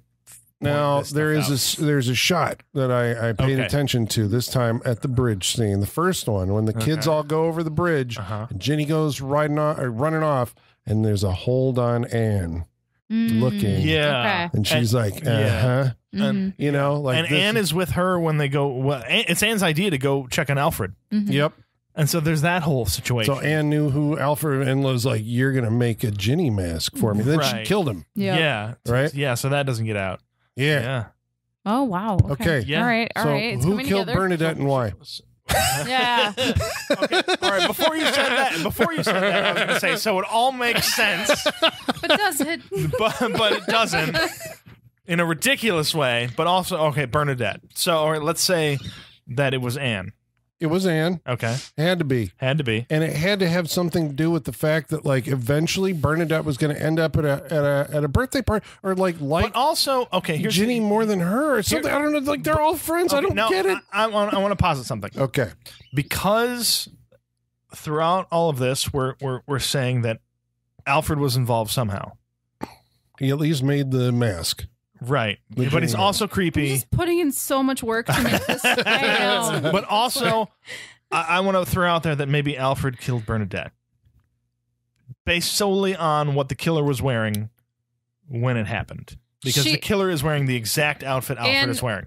Now point this there stuff is a s- there's a shot that I, I paid Okay. attention to this time at the bridge scene. The first one when the kids Okay. all go over the bridge, Uh-huh. and Ginny goes riding off, or running off, and there's a hold on Anne Mm, looking, Yeah, and she's like, uh yeah. huh, mhm, you know, like and this- Anne is with her when they go. Well, it's Anne's idea to go check on Alfred, mhm. Yep. and so there's that whole situation. So Anne knew who Alfred and was like, "You're gonna make a Ginny mask for me." Then she killed him. Yeah. yeah, Right? Yeah, so that doesn't get out. Yeah. Yeah, Oh wow. Okay. Yeah. All right. All so right. It's who killed together. Bernadette and why? Yeah. okay. All right. Before you said that, before you said that, I was going to say so it all makes sense, But does it? but but it doesn't in a ridiculous way. But also, okay, Bernadette. So, all right, let's say that it was Anne. It was Anne. Okay, It had to be. had to be. and it had to have something to do with the fact that like eventually Bernadette was going to end up at a at a at a birthday party or like like But also, okay, here's Ginny more than her or something. I don't know. Like they're all friends. I don't no, get it. I, I want. I want to posit something Okay. because throughout all of this, we're we're we're saying that Alfred was involved somehow, He at least made the mask. Right? The but he's Ginny also creepy. He's putting in so much work to make this. I know. but also, I, I want to throw out there that maybe Alfred killed Bernadette based solely on what the killer was wearing when it happened. Because She- the killer is wearing the exact outfit Alfred And- is wearing.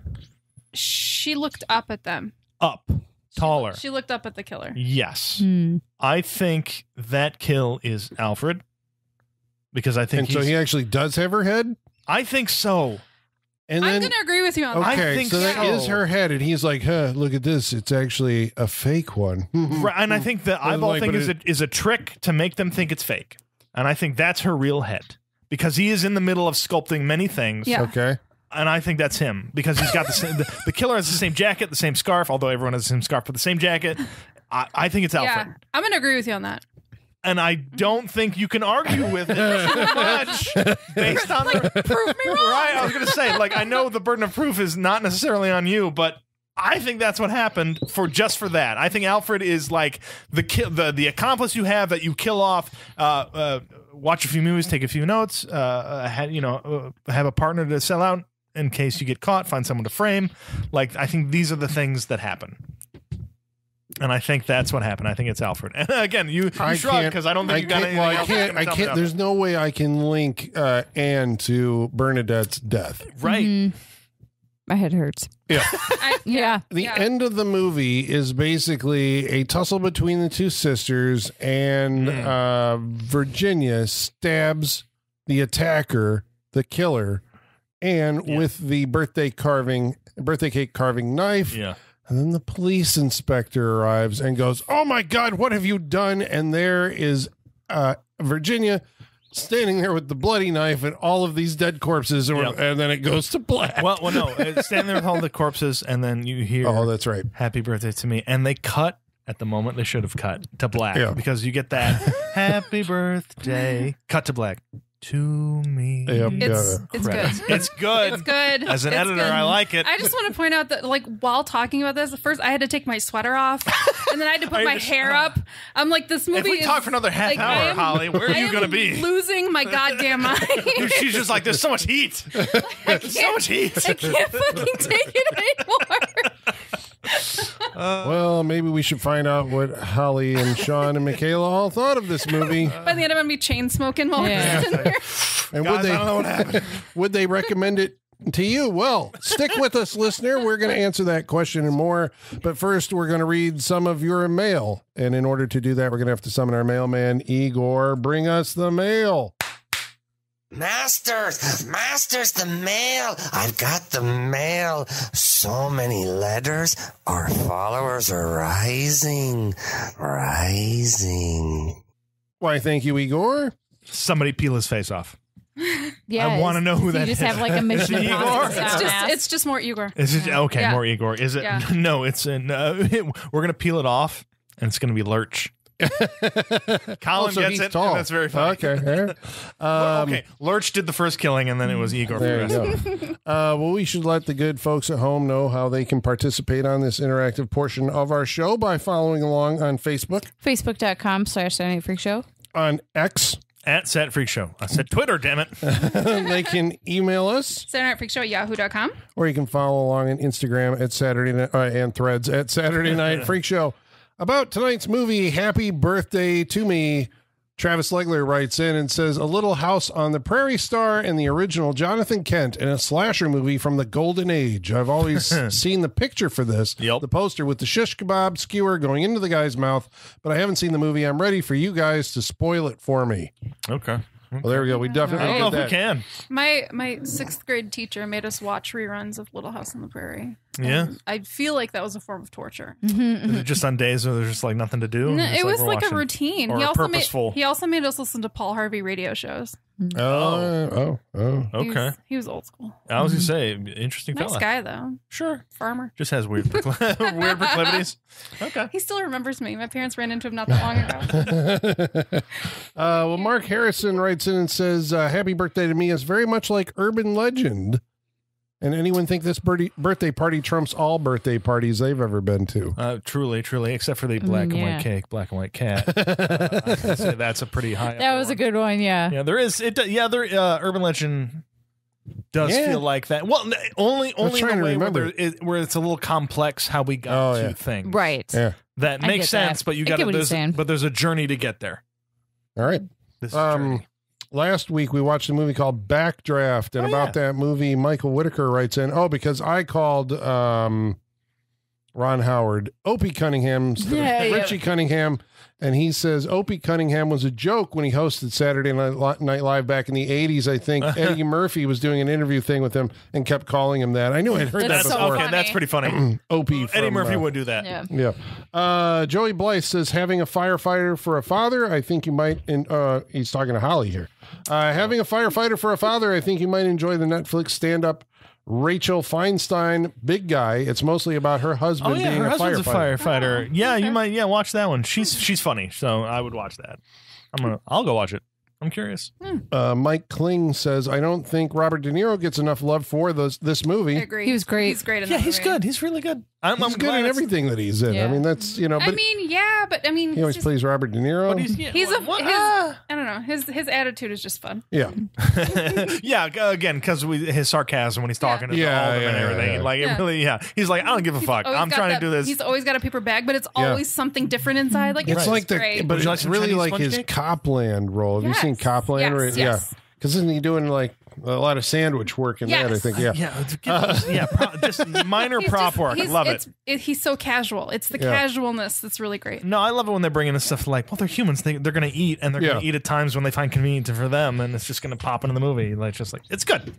She looked up at them. Up, taller. She looked up at the killer. Yes. Hmm. I think that kill is Alfred. Because I think And so he's, he actually does have her head. I think so. And I'm then going to agree with you on I that. okay, think so that so. is her head, and he's like, "Huh, look at this. It's actually a fake one." Right, and I think the eyeball like, thing but is a, it- is a trick to make them think it's fake. And I think that's her real head. Because he is in the middle of sculpting many things. Yeah. Okay. and I think that's him because he's got the same. The, the killer has the same jacket, the same scarf. Although everyone has the same scarf, but the same jacket. I, I think it's Alfred, Yeah, I'm going to agree with you on that. And I don't think you can argue with it too much based on the Prove me wrong. right. I was going to say, like, I know the burden of proof is not necessarily on you, but. I think that's what happened for just for that. I think Alfred is like the ki- the the accomplice you have that you kill off. Uh, uh, watch a few movies, take a few notes. Uh, uh, ha- you know, uh, have a partner to sell out in case you get caught. Find someone to frame. Like I think these are the things that happen. And I think that's what happened. I think it's Alfred. And again, you, you I shrug can't because I don't think I you got can't, anything well, I else can't. I can't. There's no way I can link uh, Anne to Bernadette's death. it. right. Mhm. My head hurts. I, Yeah. The Yeah. end of the movie is basically a tussle between the two sisters, and Mm. uh, Virginia stabs the attacker, the killer, and Yeah. with the birthday carving, birthday cake carving knife. Yeah. And then the police inspector arrives and goes, "Oh my God, what have you done?" And there is uh, Virginia standing there with the bloody knife and all of these dead corpses, or, Yep. and then it goes to black. Well, well, no. It's standing there with all the corpses, and then you hear oh, that's right. "Happy Birthday to Me," and they cut at the moment they should have cut to black Yeah. because you get that "Happy Birthday" cut to black to me. Yep. It's, Yeah. it's Credits. good. It's good. It's good. As an It's editor, good. I like it. I just want to point out that, like, while talking about this, first I had to take my sweater off, and then I had to put I my just- hair uh, up. I'm like, this movie if we is talk for another half like, hour, am- Holly, where are I you going to be? Losing my goddamn mind. She's just like, there's so much heat. I so much heat. I can't fucking take it anymore. Uh, well, maybe we should find out what Holly and Sean and Michaela all thought of this movie. By the end, I'm gonna be chain smoking while Yeah. we're sitting here. And Guys, would I don't know what they would they recommend it to you? Well, stick with us, listener. We're going to answer that question and more. But first, we're going to read some of your mail. And in order to do that, we're going to have to summon our mailman, Igor. Bring us the mail. Masters, Masters, the mail. I've got the mail. So many letters. Our followers are rising, rising. Why, thank you, Igor. Somebody peel his face off. Yeah, I wanna know who that is. you just is. have like a mission Igor? It's just, it's just more Igor. Is it okay? Yeah. More Igor. Is it? Yeah. No, it's an, uh, we're gonna peel it off, and it's going to be Lurch. Colin Also, gets it. tall. that's very funny. Okay. yeah. Um, okay, Lurch did the first killing, and then it was Igor. for the There you rest. go. uh, well, we should let the good folks at home know how they can participate on this interactive portion of our show by following along on Facebook, Facebook.com slash Saturday Night Freak Show. on X. At Sat Freak Show. I said Twitter, damn it. they can email us, Saturday Night Freak Show at yahoo.com. or you can follow along on Instagram at Saturday Night uh, and Threads at Saturday Night Freak Show. About tonight's movie, Happy Birthday to Me. Travis Legler writes in and says, A Little House on the Prairie star and the original Jonathan Kent in a slasher movie from the Golden Age. I've always seen the picture for this, Yep. the poster with the shish kebab skewer going into the guy's mouth, but I haven't seen the movie. I'm ready for you guys to spoil it for me. Okay. Well, there we go. We definitely I don't know if we can. My my sixth grade teacher made us watch reruns of Little House on the Prairie. Yeah. And I feel like that was a form of torture. Is it just on days where there's just like nothing to do? No, Just it was we're like a watching- routine. or he also purposeful. made he also made us listen to Paul Harvey radio shows. Oh, oh, oh. He was- Okay. he was old school. I was gonna say, interesting Nice fella. guy though. Sure. Farmer. Just has weird procl- weird proclivities. Okay. He still remembers me. My parents ran into him not that long ago. uh, well, Mark Harrison writes in and says, uh, "Happy birthday to me is very much like urban legend." And anyone think this birdie, birthday party trumps all birthday parties they've ever been to? Uh, truly, truly, except for the black and yeah. white cake, black and white cat. Uh, I'd say that's a pretty high. That up was a good one, yeah. Yeah, there is. It. Yeah, there. Uh, urban legend does Yeah. feel like that. Well, only only in trying the way where, remember. there is, where it's a little complex how we got Oh, to yeah. things. Right. Yeah. That makes get that. sense, but you got to. what he's There's, saying. but there's a journey to get there. All right. This Um, journey. Last week we watched a movie called Backdraft, and Oh, about yeah. that movie, Michael Whitaker writes in, "Oh, because I called um, Ron Howard Opie Cunningham, Yeah, yeah. Richie Cunningham." And he says Opie Cunningham was a joke when he hosted Saturday Night Live back in the 80s. I think Eddie Murphy was doing an interview thing with him and kept calling him that. I knew I'd heard That's that so before. okay. funny. That's pretty funny. Opie Eddie Murphy uh, would do that. Yeah. yeah. Uh, Joey Blythe says having a firefighter for a father, I think you might. In, uh, he's talking to Holly here. Uh, having a firefighter for a father, I think you might enjoy the Netflix stand-up Rachel Feinstein, Big Guy. It's mostly about her husband Oh yeah, being her a husband's firefighter. a firefighter. yeah, you might. Yeah, watch that one. She's she's funny, so I would watch that. I'm gonna. I'll go watch it. I'm curious. Uh, Mike Kling says, I don't think Robert De Niro gets enough love for this this I movie. agree. He was great. He's great in Yeah, he's movie. good. He's really good. I'm, He's I'm good glad in everything that he's in. I mean, that's you know, I mean, yeah, but I mean, he always just- plays Robert De Niro. But he's, yeah, he's a what- his, ah. I don't know. His his attitude is just fun. yeah, yeah, again, because his sarcasm when he's talking to Yeah, all of them and everything, yeah. like Yeah. it really, yeah. He's like, I don't give a fuck. I'm trying that- to do this. He's always got a paper bag, but it's Yeah. always something different inside. Like It's like the, great. but Would like it's really Chinese like his cake? Copland role. Have you seen Copland? Yes, Right? yes. Yeah, because isn't he doing like a lot of sandwich work in that? I Yes. think. Yeah. yeah, it's- give us- yeah, pro- just minor He's prop just- work. I love it. it. He's so casual. It's the Yeah. casualness that's really great. No, I love it when they bring in this stuff like, well, they're humans. They, they're going to eat, and they're going to eat at times when they find convenient for them, and it's just going to pop into the movie. Like, just like it's good.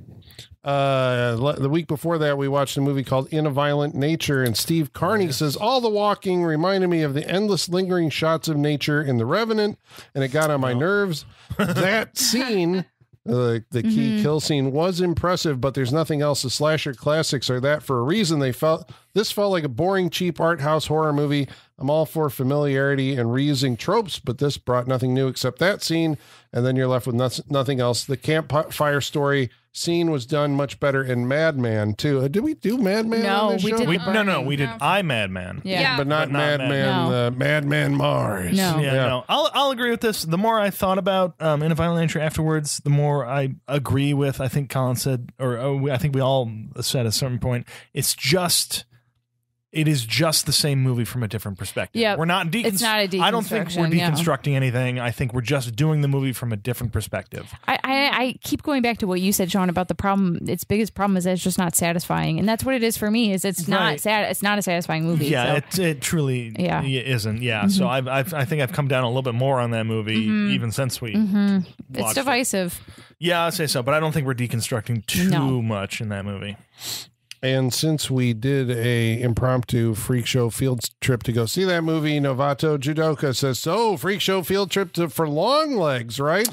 Uh, le- the week before that, we watched a movie called In a Violent Nature, and Steve Carney says all the walking reminded me of the endless lingering shots of nature in The Revenant, and it got on my nerves. that scene. Uh, the key kill scene was impressive, but there's nothing else. The slasher classics are that for a reason. They felt this felt like a boring, cheap art house horror movie. I'm all for familiarity and reusing tropes, but this brought nothing new except that scene, and then you're left with nothing else. The campfire story scene was done much better in Madman too. Uh, did we do Madman? No, on this we show? didn't. We, no, no, we did No. I Madman. Yeah. Yeah. but not But not Madman. Mad- Uh, Madman Marz. No. Yeah, no, I'll I'll agree with this. The more I thought about um, in a violent entry afterwards, the more I agree with. I think Colin said, or uh, we- I think we all said at a certain point, it's just. It is just the same movie from a different perspective. Yeah, we're not. Deconstru- it's not a deconstruction. I don't think we're deconstructing anything. I think we're just doing the movie from a different perspective. I, I, I keep going back to what you said, Sean, about the problem. Its biggest problem is that it's just not satisfying, and that's what it is for me. Is it's not Right. sad. It's not a satisfying movie. Yeah, so. it, it truly Yeah. Mm-hmm. yeah. isn't. Yeah, so I've, I've I think I've come down a little bit more on that movie even since we. Mhm. it's watched it. divisive. Yeah, I'd say so, but I don't think we're deconstructing too No. much in that movie. And since we did a impromptu freak show field trip to go see that movie, Novato Judoka says, "So freak show field trip to for Longlegs, right?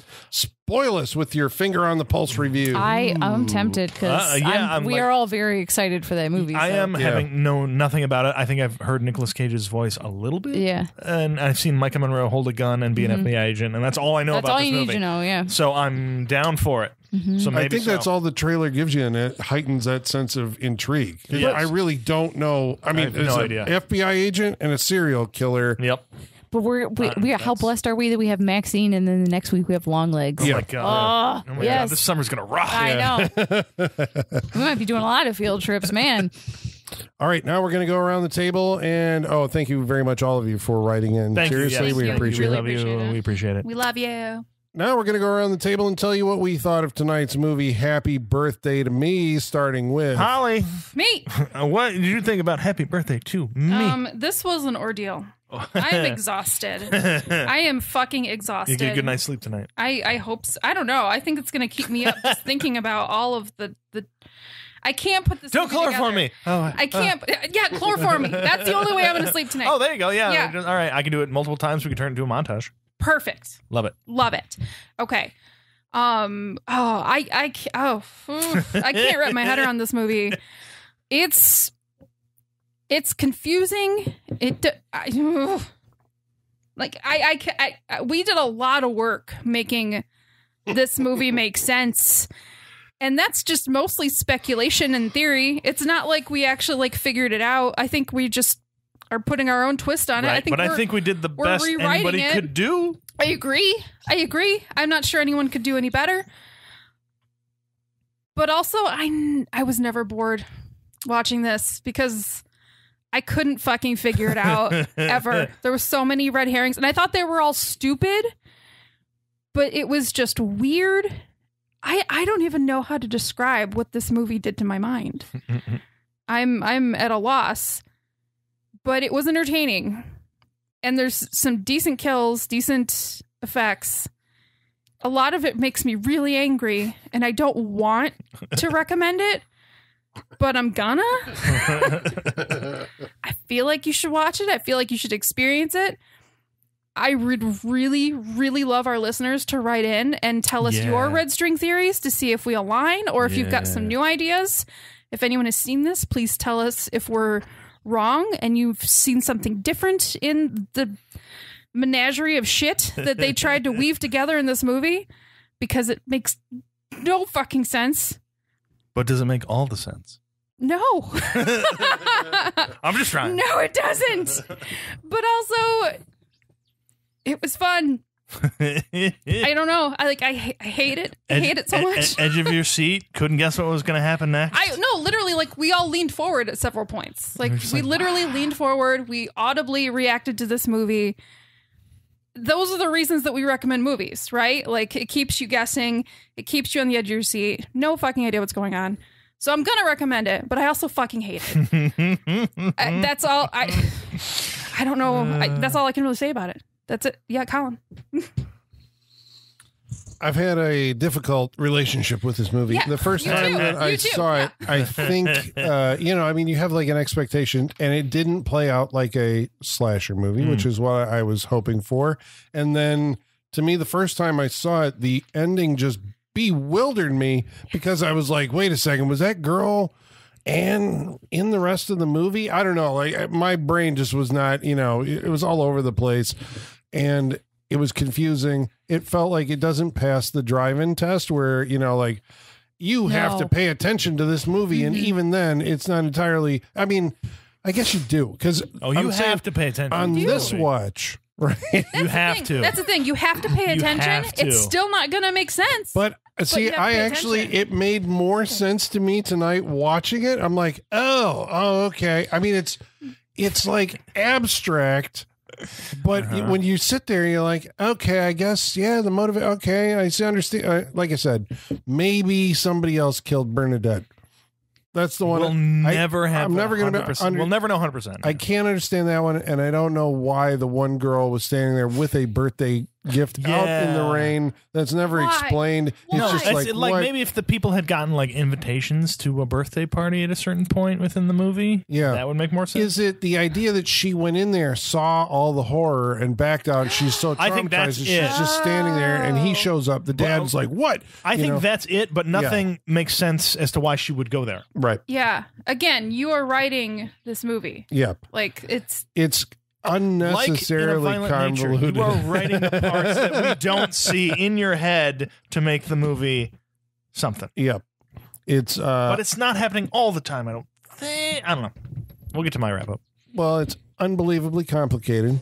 Spoil us with your finger on the pulse review. I uh, uh, I'm tempted because Uh, yeah, I'm we like- are all very excited for that movie. I so- am Yeah. having known nothing about it. I think I've heard Nicolas Cage's voice a little bit. Yeah, And I've seen Maika Monroe hold a gun and be an mm-hmm. FBI agent, and that's all I know that's about all this you movie. need to know. Yeah. So I'm down for it. Mm-hmm. So maybe I think so. that's all the trailer gives you, and it heightens that sense of intrigue. Yes. I really don't know. I mean, have it's no an idea. FBI agent and a serial killer. Yep. But we're we, Uh, we how blessed are we that we have MaXXXine and then the next week we have Longlegs. Oh Yeah. my god. Oh, oh my yes. god. This summer's gonna rock. I know. we might be doing a lot of field trips, man. All right, now we're going to go around the table, and oh, thank you very much, all of you, for writing in. Thank Seriously, you. Yes. we you. appreciate really it. you. appreciate it. We appreciate it. We love you. Now we're going to go around the table and tell you what we thought of tonight's movie, Happy Birthday to Me, starting with. Holly, Me. uh, what did you think about Happy Birthday to me? Um, this was an ordeal. I am exhausted. I am fucking exhausted. you get a good night's sleep tonight. I I hope so. I don't know. I think it's gonna keep me up just thinking about all of the the. I can't put this. Don't chloroform together. me. Oh, I can't. yeah, chloroform me. That's the only way I'm gonna sleep tonight. Oh, there you go. Yeah. Yeah. All right. I can do it multiple times. We can turn it into a montage. Perfect. Love it. Love it. Okay. Um. Oh, I. I. Oh. phew. I can't wrap my head around this movie. It's. It's confusing. It. I, like I, I. I. I. We did a lot of work making this movie make sense. And that's just mostly speculation and theory. It's not like we actually like figured it out. I think we just are putting our own twist on it. I think But I think we did the best anybody it. could do. I agree. I agree. I'm not sure anyone could do any better. But also, I I was never bored watching this because I couldn't fucking figure it out ever. There were so many red herrings, and I thought they were all stupid. But it was just weird. I I don't even know how to describe what this movie did to my mind. I'm I'm at a loss. But it was entertaining. And there's some decent kills, decent effects. A lot of it makes me really angry and I don't want to recommend it, but I'm gonna. I feel like you should watch it. I feel like you should experience it. I would really, really love our listeners to write in and tell us Yeah. your red string theories to see if we align or if you've got some new ideas. If anyone has seen this, please tell us if we're wrong and you've seen something different in the menagerie of shit that they tried to weave together in this movie because it makes no fucking sense. But does it make all the sense? No. I'm just trying. No, it doesn't. But also, it was fun. I don't know. I like. I, I hate it. I Edge- hate it so much. ed- edge of your seat. Couldn't guess what was going to happen next. I no, literally, like we all leaned forward at several points. Like we like, literally ah. leaned forward. We audibly reacted to this movie. Those are the reasons that we recommend movies, right? Like it keeps you guessing, it keeps you on the edge of your seat. No fucking idea what's going on. So I'm gonna recommend it, but I also fucking hate it. I, that's all. I I don't know. I, that's all I can really say about it. That's it. Yeah, Colin. I've had a difficult relationship with this movie. Yeah, the first time too. that I too, saw yeah. it, I think, uh, you know, I mean, you have like an expectation, and it didn't play out like a slasher movie, which is what I was hoping for. And then to me, the first time I saw it, the ending just bewildered me because I was like, wait a second, was that girl? and in the rest of the movie i don't know like my brain just was not you know it was all over the place and it was confusing it felt like it doesn't pass the drive-in test where you know like you have to pay attention to this movie and even then it's not entirely i mean i guess you do because oh, you have to pay attention on this movie. watch right You have Thing- to. That's the thing. You have to pay You attention. have to. It's still not gonna make sense. But uh, see, you I actually attention. it made more sense to me tonight watching it. I'm like, oh, oh, okay. I mean, it's it's like abstract, but Uh-huh. when you sit there, you're like, okay, I guess, yeah, the motive. Okay, I see, understand. Uh, like I said, maybe somebody else killed Bernadette. That's the one. We'll I- never have. I'm never be 100%. under- we'll never know 100. percent I can't understand that one, and I don't know why the one girl was standing there with a birthday gift out in the rain that's never Why? explained. It's Why? just It's like, like, what? maybe if the people had gotten like invitations to a birthday party at a certain point within the movie, Yeah. that would make more sense. Is it the idea that she went in there, saw all the horror, and backed out? She's so traumatized I think that's that it. she's just standing there, and he oh. shows up. The dad's like, "What?" I You think know? that's it, but nothing makes sense as to why she would go there. right. Yeah. Again, you are writing this movie. Yeah, Like it's it's Like in a unnecessarily nature, convoluted. you are writing the parts that we don't see in your head to make the movie something. yep. It's uh, but it's not happening all the time. I don't think. I don't know. We'll get to my wrap up. well, it's unbelievably complicated.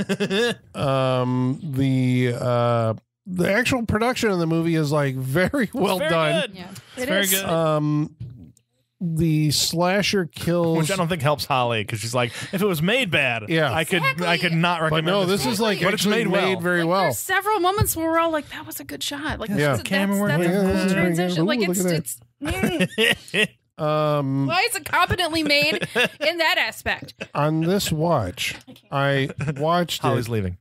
um, the uh, the actual production of the movie is like very well Very done. good. Yeah. It very is. good. Um, the slasher kills. Which I don't think helps Holly because she's like, if it was made bad, Yeah. I could, I could not recommend. but recommend. no, this movie. is like but it's actually made well. very like, well. There's several moments where we're all like, "That was a good shot." Like, Yeah. that's, Camera that's, work. that's Yeah, a cool good. transition. Ooh, Like, it's it's. mm. Um, Why is it competently made in that aspect? on this watch, I watched Holly's it leaving.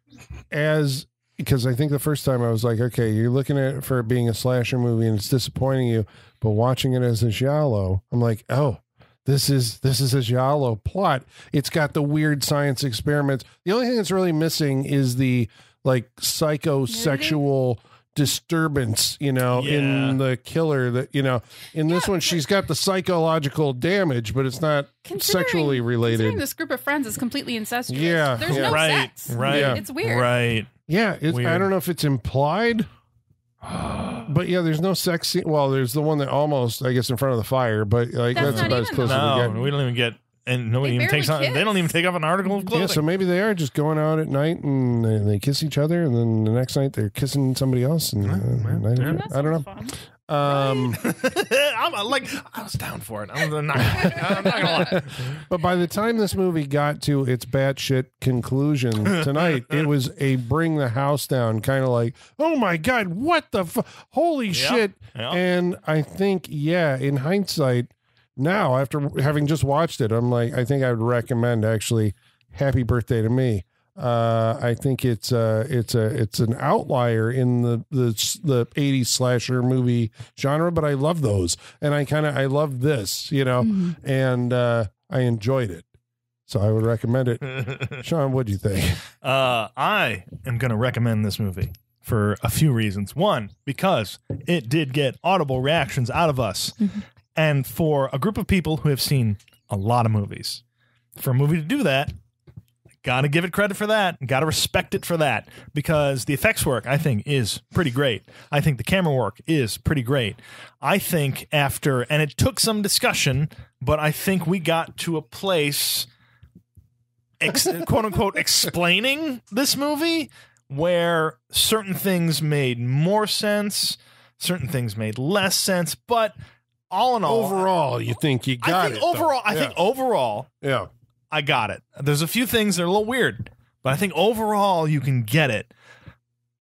as because I think the first time I was like, okay, you're looking at it for it being a slasher movie and it's disappointing you, but watching it as a giallo, I'm like, oh, this is this is a giallo plot. It's got the weird science experiments. The only thing that's really missing is the like psychosexual disturbance, you know, Yeah. in the killer that, you know, in this one she's got the psychological damage, but it's not sexually related. This group of friends is completely incestuous. Yeah, There's yeah. no right, sex. right, Yeah. It's weird. right. Yeah, it's, I don't know if it's implied, but yeah, there's no sex scene. Well, there's the one that almost, I guess, in front of the fire, but like That's that's, not about as even close the- as we No, get. we don't even get, and nobody They even barely takes on. They kiss. don't even take off an article of clothing. Yeah, so maybe they are just going out at night and they, they kiss each other, and then the next night they're kissing somebody else, and uh, I, don't- That I don't know. fun. Um, I'm like, I was down for it. I'm not, I'm not gonna lie. but by the time this movie got to its batshit conclusion tonight, it was a bring the house down kind of like, oh my god, what the holy shit! yeah. And I think, yeah, in hindsight, now after having just watched it, I'm like, I think I would recommend actually "Happy Birthday to Me." Uh, I think it's uh, it's a it's an outlier in the the the '80s slasher movie genre, but I love those, and I kind of I love this, you know, and uh, I enjoyed it, so I would recommend it. Sean, what do you think? Uh, I am going to recommend this movie for a few reasons. One, because it did get audible reactions out of us, and for a group of people who have seen a lot of movies, for a movie to do that, got to give it credit for that. Got to respect it for that because the effects work, I think, is pretty great. I think the camera work is pretty great. I think after, and it took some discussion, but I think we got to a place ex- quote unquote explaining this movie where certain things made more sense, certain things made less sense, but all in all, Overall, you think you got I think it? though. overall, I Yeah. think overall, yeah. I got it. There's a few things that are a little weird, but I think overall you can get it.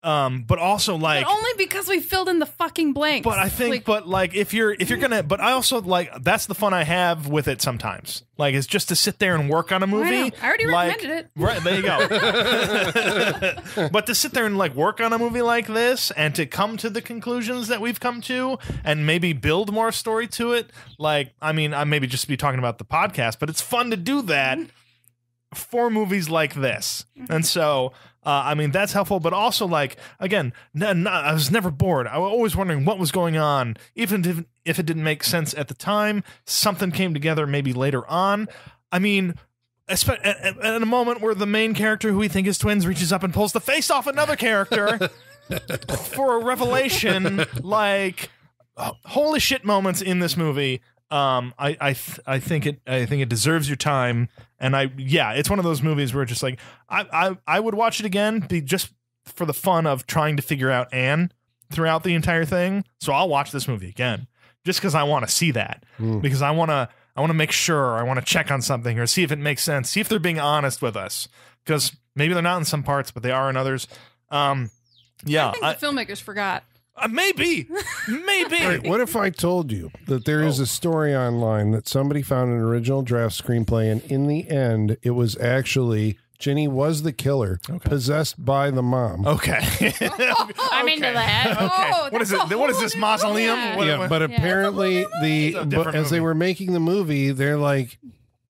Um, but also like But only because we filled in the fucking blanks. but I think, Like, but like, if you're if you're gonna, but I also like that's the fun I have with it sometimes. Like, it's just to sit there and work on a movie. know. I already like, recommended it. Right there, you go. but to sit there and like work on a movie like this, and to come to the conclusions that we've come to, and maybe build more story to it. Like, I mean, I maybe just be talking about the podcast, but it's fun to do that for movies like this. And so, uh, I mean, that's helpful, but also, like, again, n- n- I was never bored. I was always wondering what was going on, even if, if it didn't make sense at the time. Something came together maybe later on. I mean, espe- at, at, at a moment where the main character, who we think is twins, reaches up and pulls the face off another character for a revelation, like, holy shit moments in this movie. Um, I I th- I think it I think it deserves your time, and I yeah, it's one of those movies where it's just like I I I would watch it again, be just for the fun of trying to figure out Anne throughout the entire thing. So I'll watch this movie again just because I want to see that because I want to I want to make sure I want to check on something or see if it makes sense, see if they're being honest with us because maybe they're not in some parts, but they are in others. Um, yeah, I think I- the filmmakers forgot. Uh, maybe, maybe. Wait, what if I told you that there is a story online that somebody found an original draft screenplay, and in the end, it was actually Ginny was the killer, possessed by the mom. Okay. I'm into that. Oh, what is that's it? a What is whole this new mausoleum? movie. What- yeah, what- but apparently the It's a but different as they movie. were making the movie, they're like,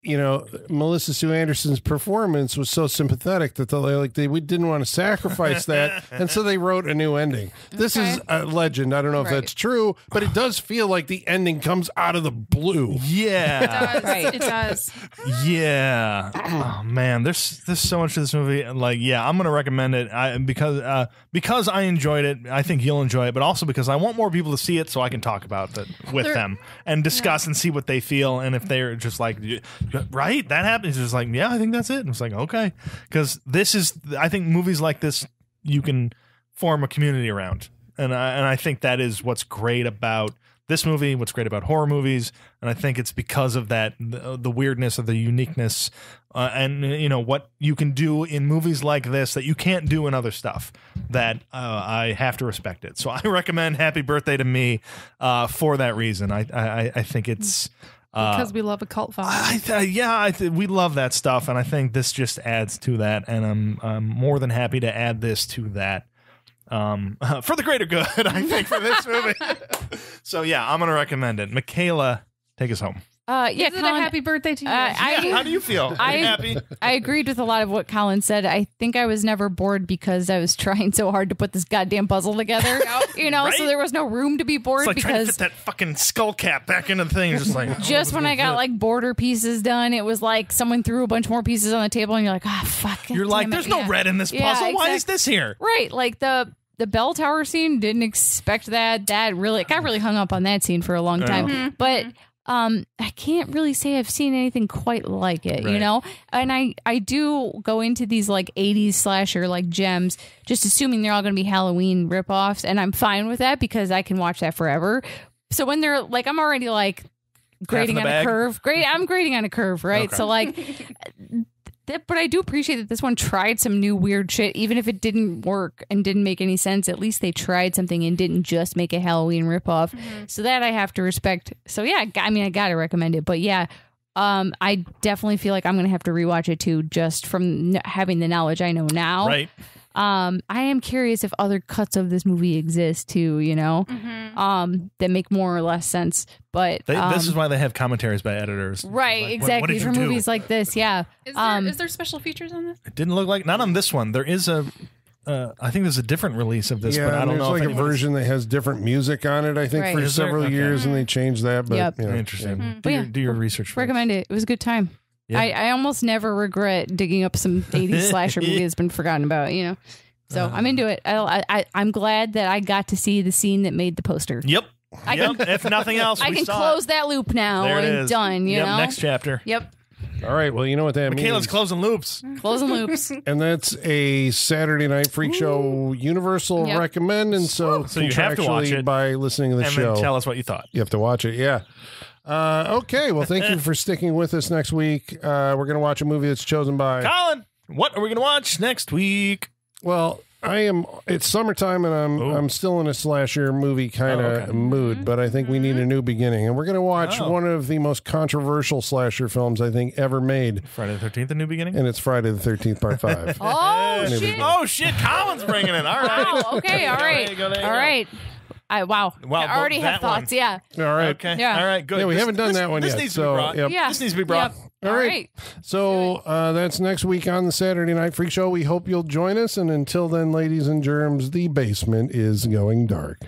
you know, Melissa Sue Anderson's performance was so sympathetic that they like they we didn't want to sacrifice that, and so they wrote a new ending. This is a legend. I don't know if Right. that's true, but it does feel like the ending comes out of the blue. yeah. It does. Right. It does. Yeah. Oh man, there's there's so much to this movie. Like, yeah, I'm gonna recommend it. I, because uh, because I enjoyed it. I think you'll enjoy it, but also because I want more people to see it so I can talk about it with There- them and discuss and see what they feel and if they're just like, "Y- right, that happens. Just like, yeah, I think that's it. And it's like, okay, because this is. I think movies like this you can form a community around, and I, and I think that is what's great about this movie, what's great about horror movies, and I think it's because of that the, the weirdness of the uniqueness, uh, and you know what you can do in movies like this that you can't do in other stuff. That uh, I have to respect it. So I recommend Happy Birthday to Me uh, for that reason. I I, I think it's. Uh, Because we love a cult following. I th- yeah, I th- we love that stuff, and I think this just adds to that, and I'm I'm more than happy to add this to that, um, for the greater good. I think for this movie. so yeah, I'm gonna recommend it. Michaela, take us home. Uh, yeah, Is it a happy birthday to you? uh, I- Yeah, how do you feel? Are I- you happy? I agreed with a lot of what Colin said. I think I was never bored because I was trying so hard to put this goddamn puzzle together. you know, Right? so there was no room to be bored It's like trying to because fit that fucking skull cap back into the thing. Just like just when I got like border pieces done, it was like someone threw a bunch more pieces on the table, and you're like, ah, fuck. you're damn like, it." there's no Yeah. red in this Yeah, puzzle. Why is this here? Right, like the the bell tower scene. Didn't expect that. That really got really hung up on that scene for a long time. But um, I can't really say I've seen anything quite like it. You know, and I I do go into these like '80s slasher like gems, just assuming they're all going to be Halloween ripoffs, and I'm fine with that because I can watch that forever. So when they're like, I'm already like grading on a curve. Great, I'm grading on a curve, right? Okay. So like that, but I do appreciate that this one tried some new weird shit, even if it didn't work and didn't make any sense. At least they tried something and didn't just make a Halloween ripoff. So that I have to respect. So yeah, I mean, I gotta recommend it. But yeah, um, I definitely feel like I'm gonna have to rewatch it too, just from n- having the knowledge I know now. Right. Um, I am curious if other cuts of this movie exist too. You know, Mm-hmm. um, that make more or less sense. But They, um, this is why they have commentaries by editors. right, Like, exactly What, did for do? movies like this. Yeah. Is there, Um, is there special features on this? It didn't look like not on this one. There is a. Uh, I think there's a different release of this, yeah, but I don't there's know like if a version that has different music on it. I think Right. for Is there? several Okay. years, and they changed that. But Yep. you know, Interesting. yeah. Do, But your, do your research. folks. Recommend it. It was a good time. Yeah. I, I almost never regret digging up some 80s slasher movie that's been forgotten about, you know? So uh-huh. I'm into it. I, I, I'm glad that I got to see the scene that made the poster. Yep. I yep. can- if nothing else, I we can saw close it. that loop now There it and done, you yep, know? Next chapter. Yep. All right. Well, you know what that Michaela's means. closing loops. Closing loops. And that's a Saturday Night Freak Show Universal Yep. recommend. And so, So you have to watch it. by listening to the and show, then tell us what you thought. you have to watch it. Yeah. Uh, okay. Well, thank you for sticking with us next week. Uh, we're going to watch a movie that's chosen by. Colin, what are we going to watch next week? Well, I am. It's summertime, and I'm Oh. I'm still in a slasher movie kind of Oh, okay. mood. But I think we need a new beginning, and we're going to watch Oh. one of the most controversial slasher films I think ever made, Friday the 13th, a new beginning? and it's Friday the Thirteenth Part Five. Oh, Maybe shit. Oh, shit. Colin's bringing it. All right. Wow. Okay. All There go, All go. right. I, wow. Wow, I already that have thoughts. one. Yeah. All right. Okay. Yeah. All right. Good. Yeah, we This- haven't done this- that one this yet, Needs to so, be brought. yep. Yeah. This needs to be brought. Yep. All All right. right. So uh, that's next week on the Saturday Night Freak Show. We hope you'll join us. And until then, ladies and germs, the basement is going dark.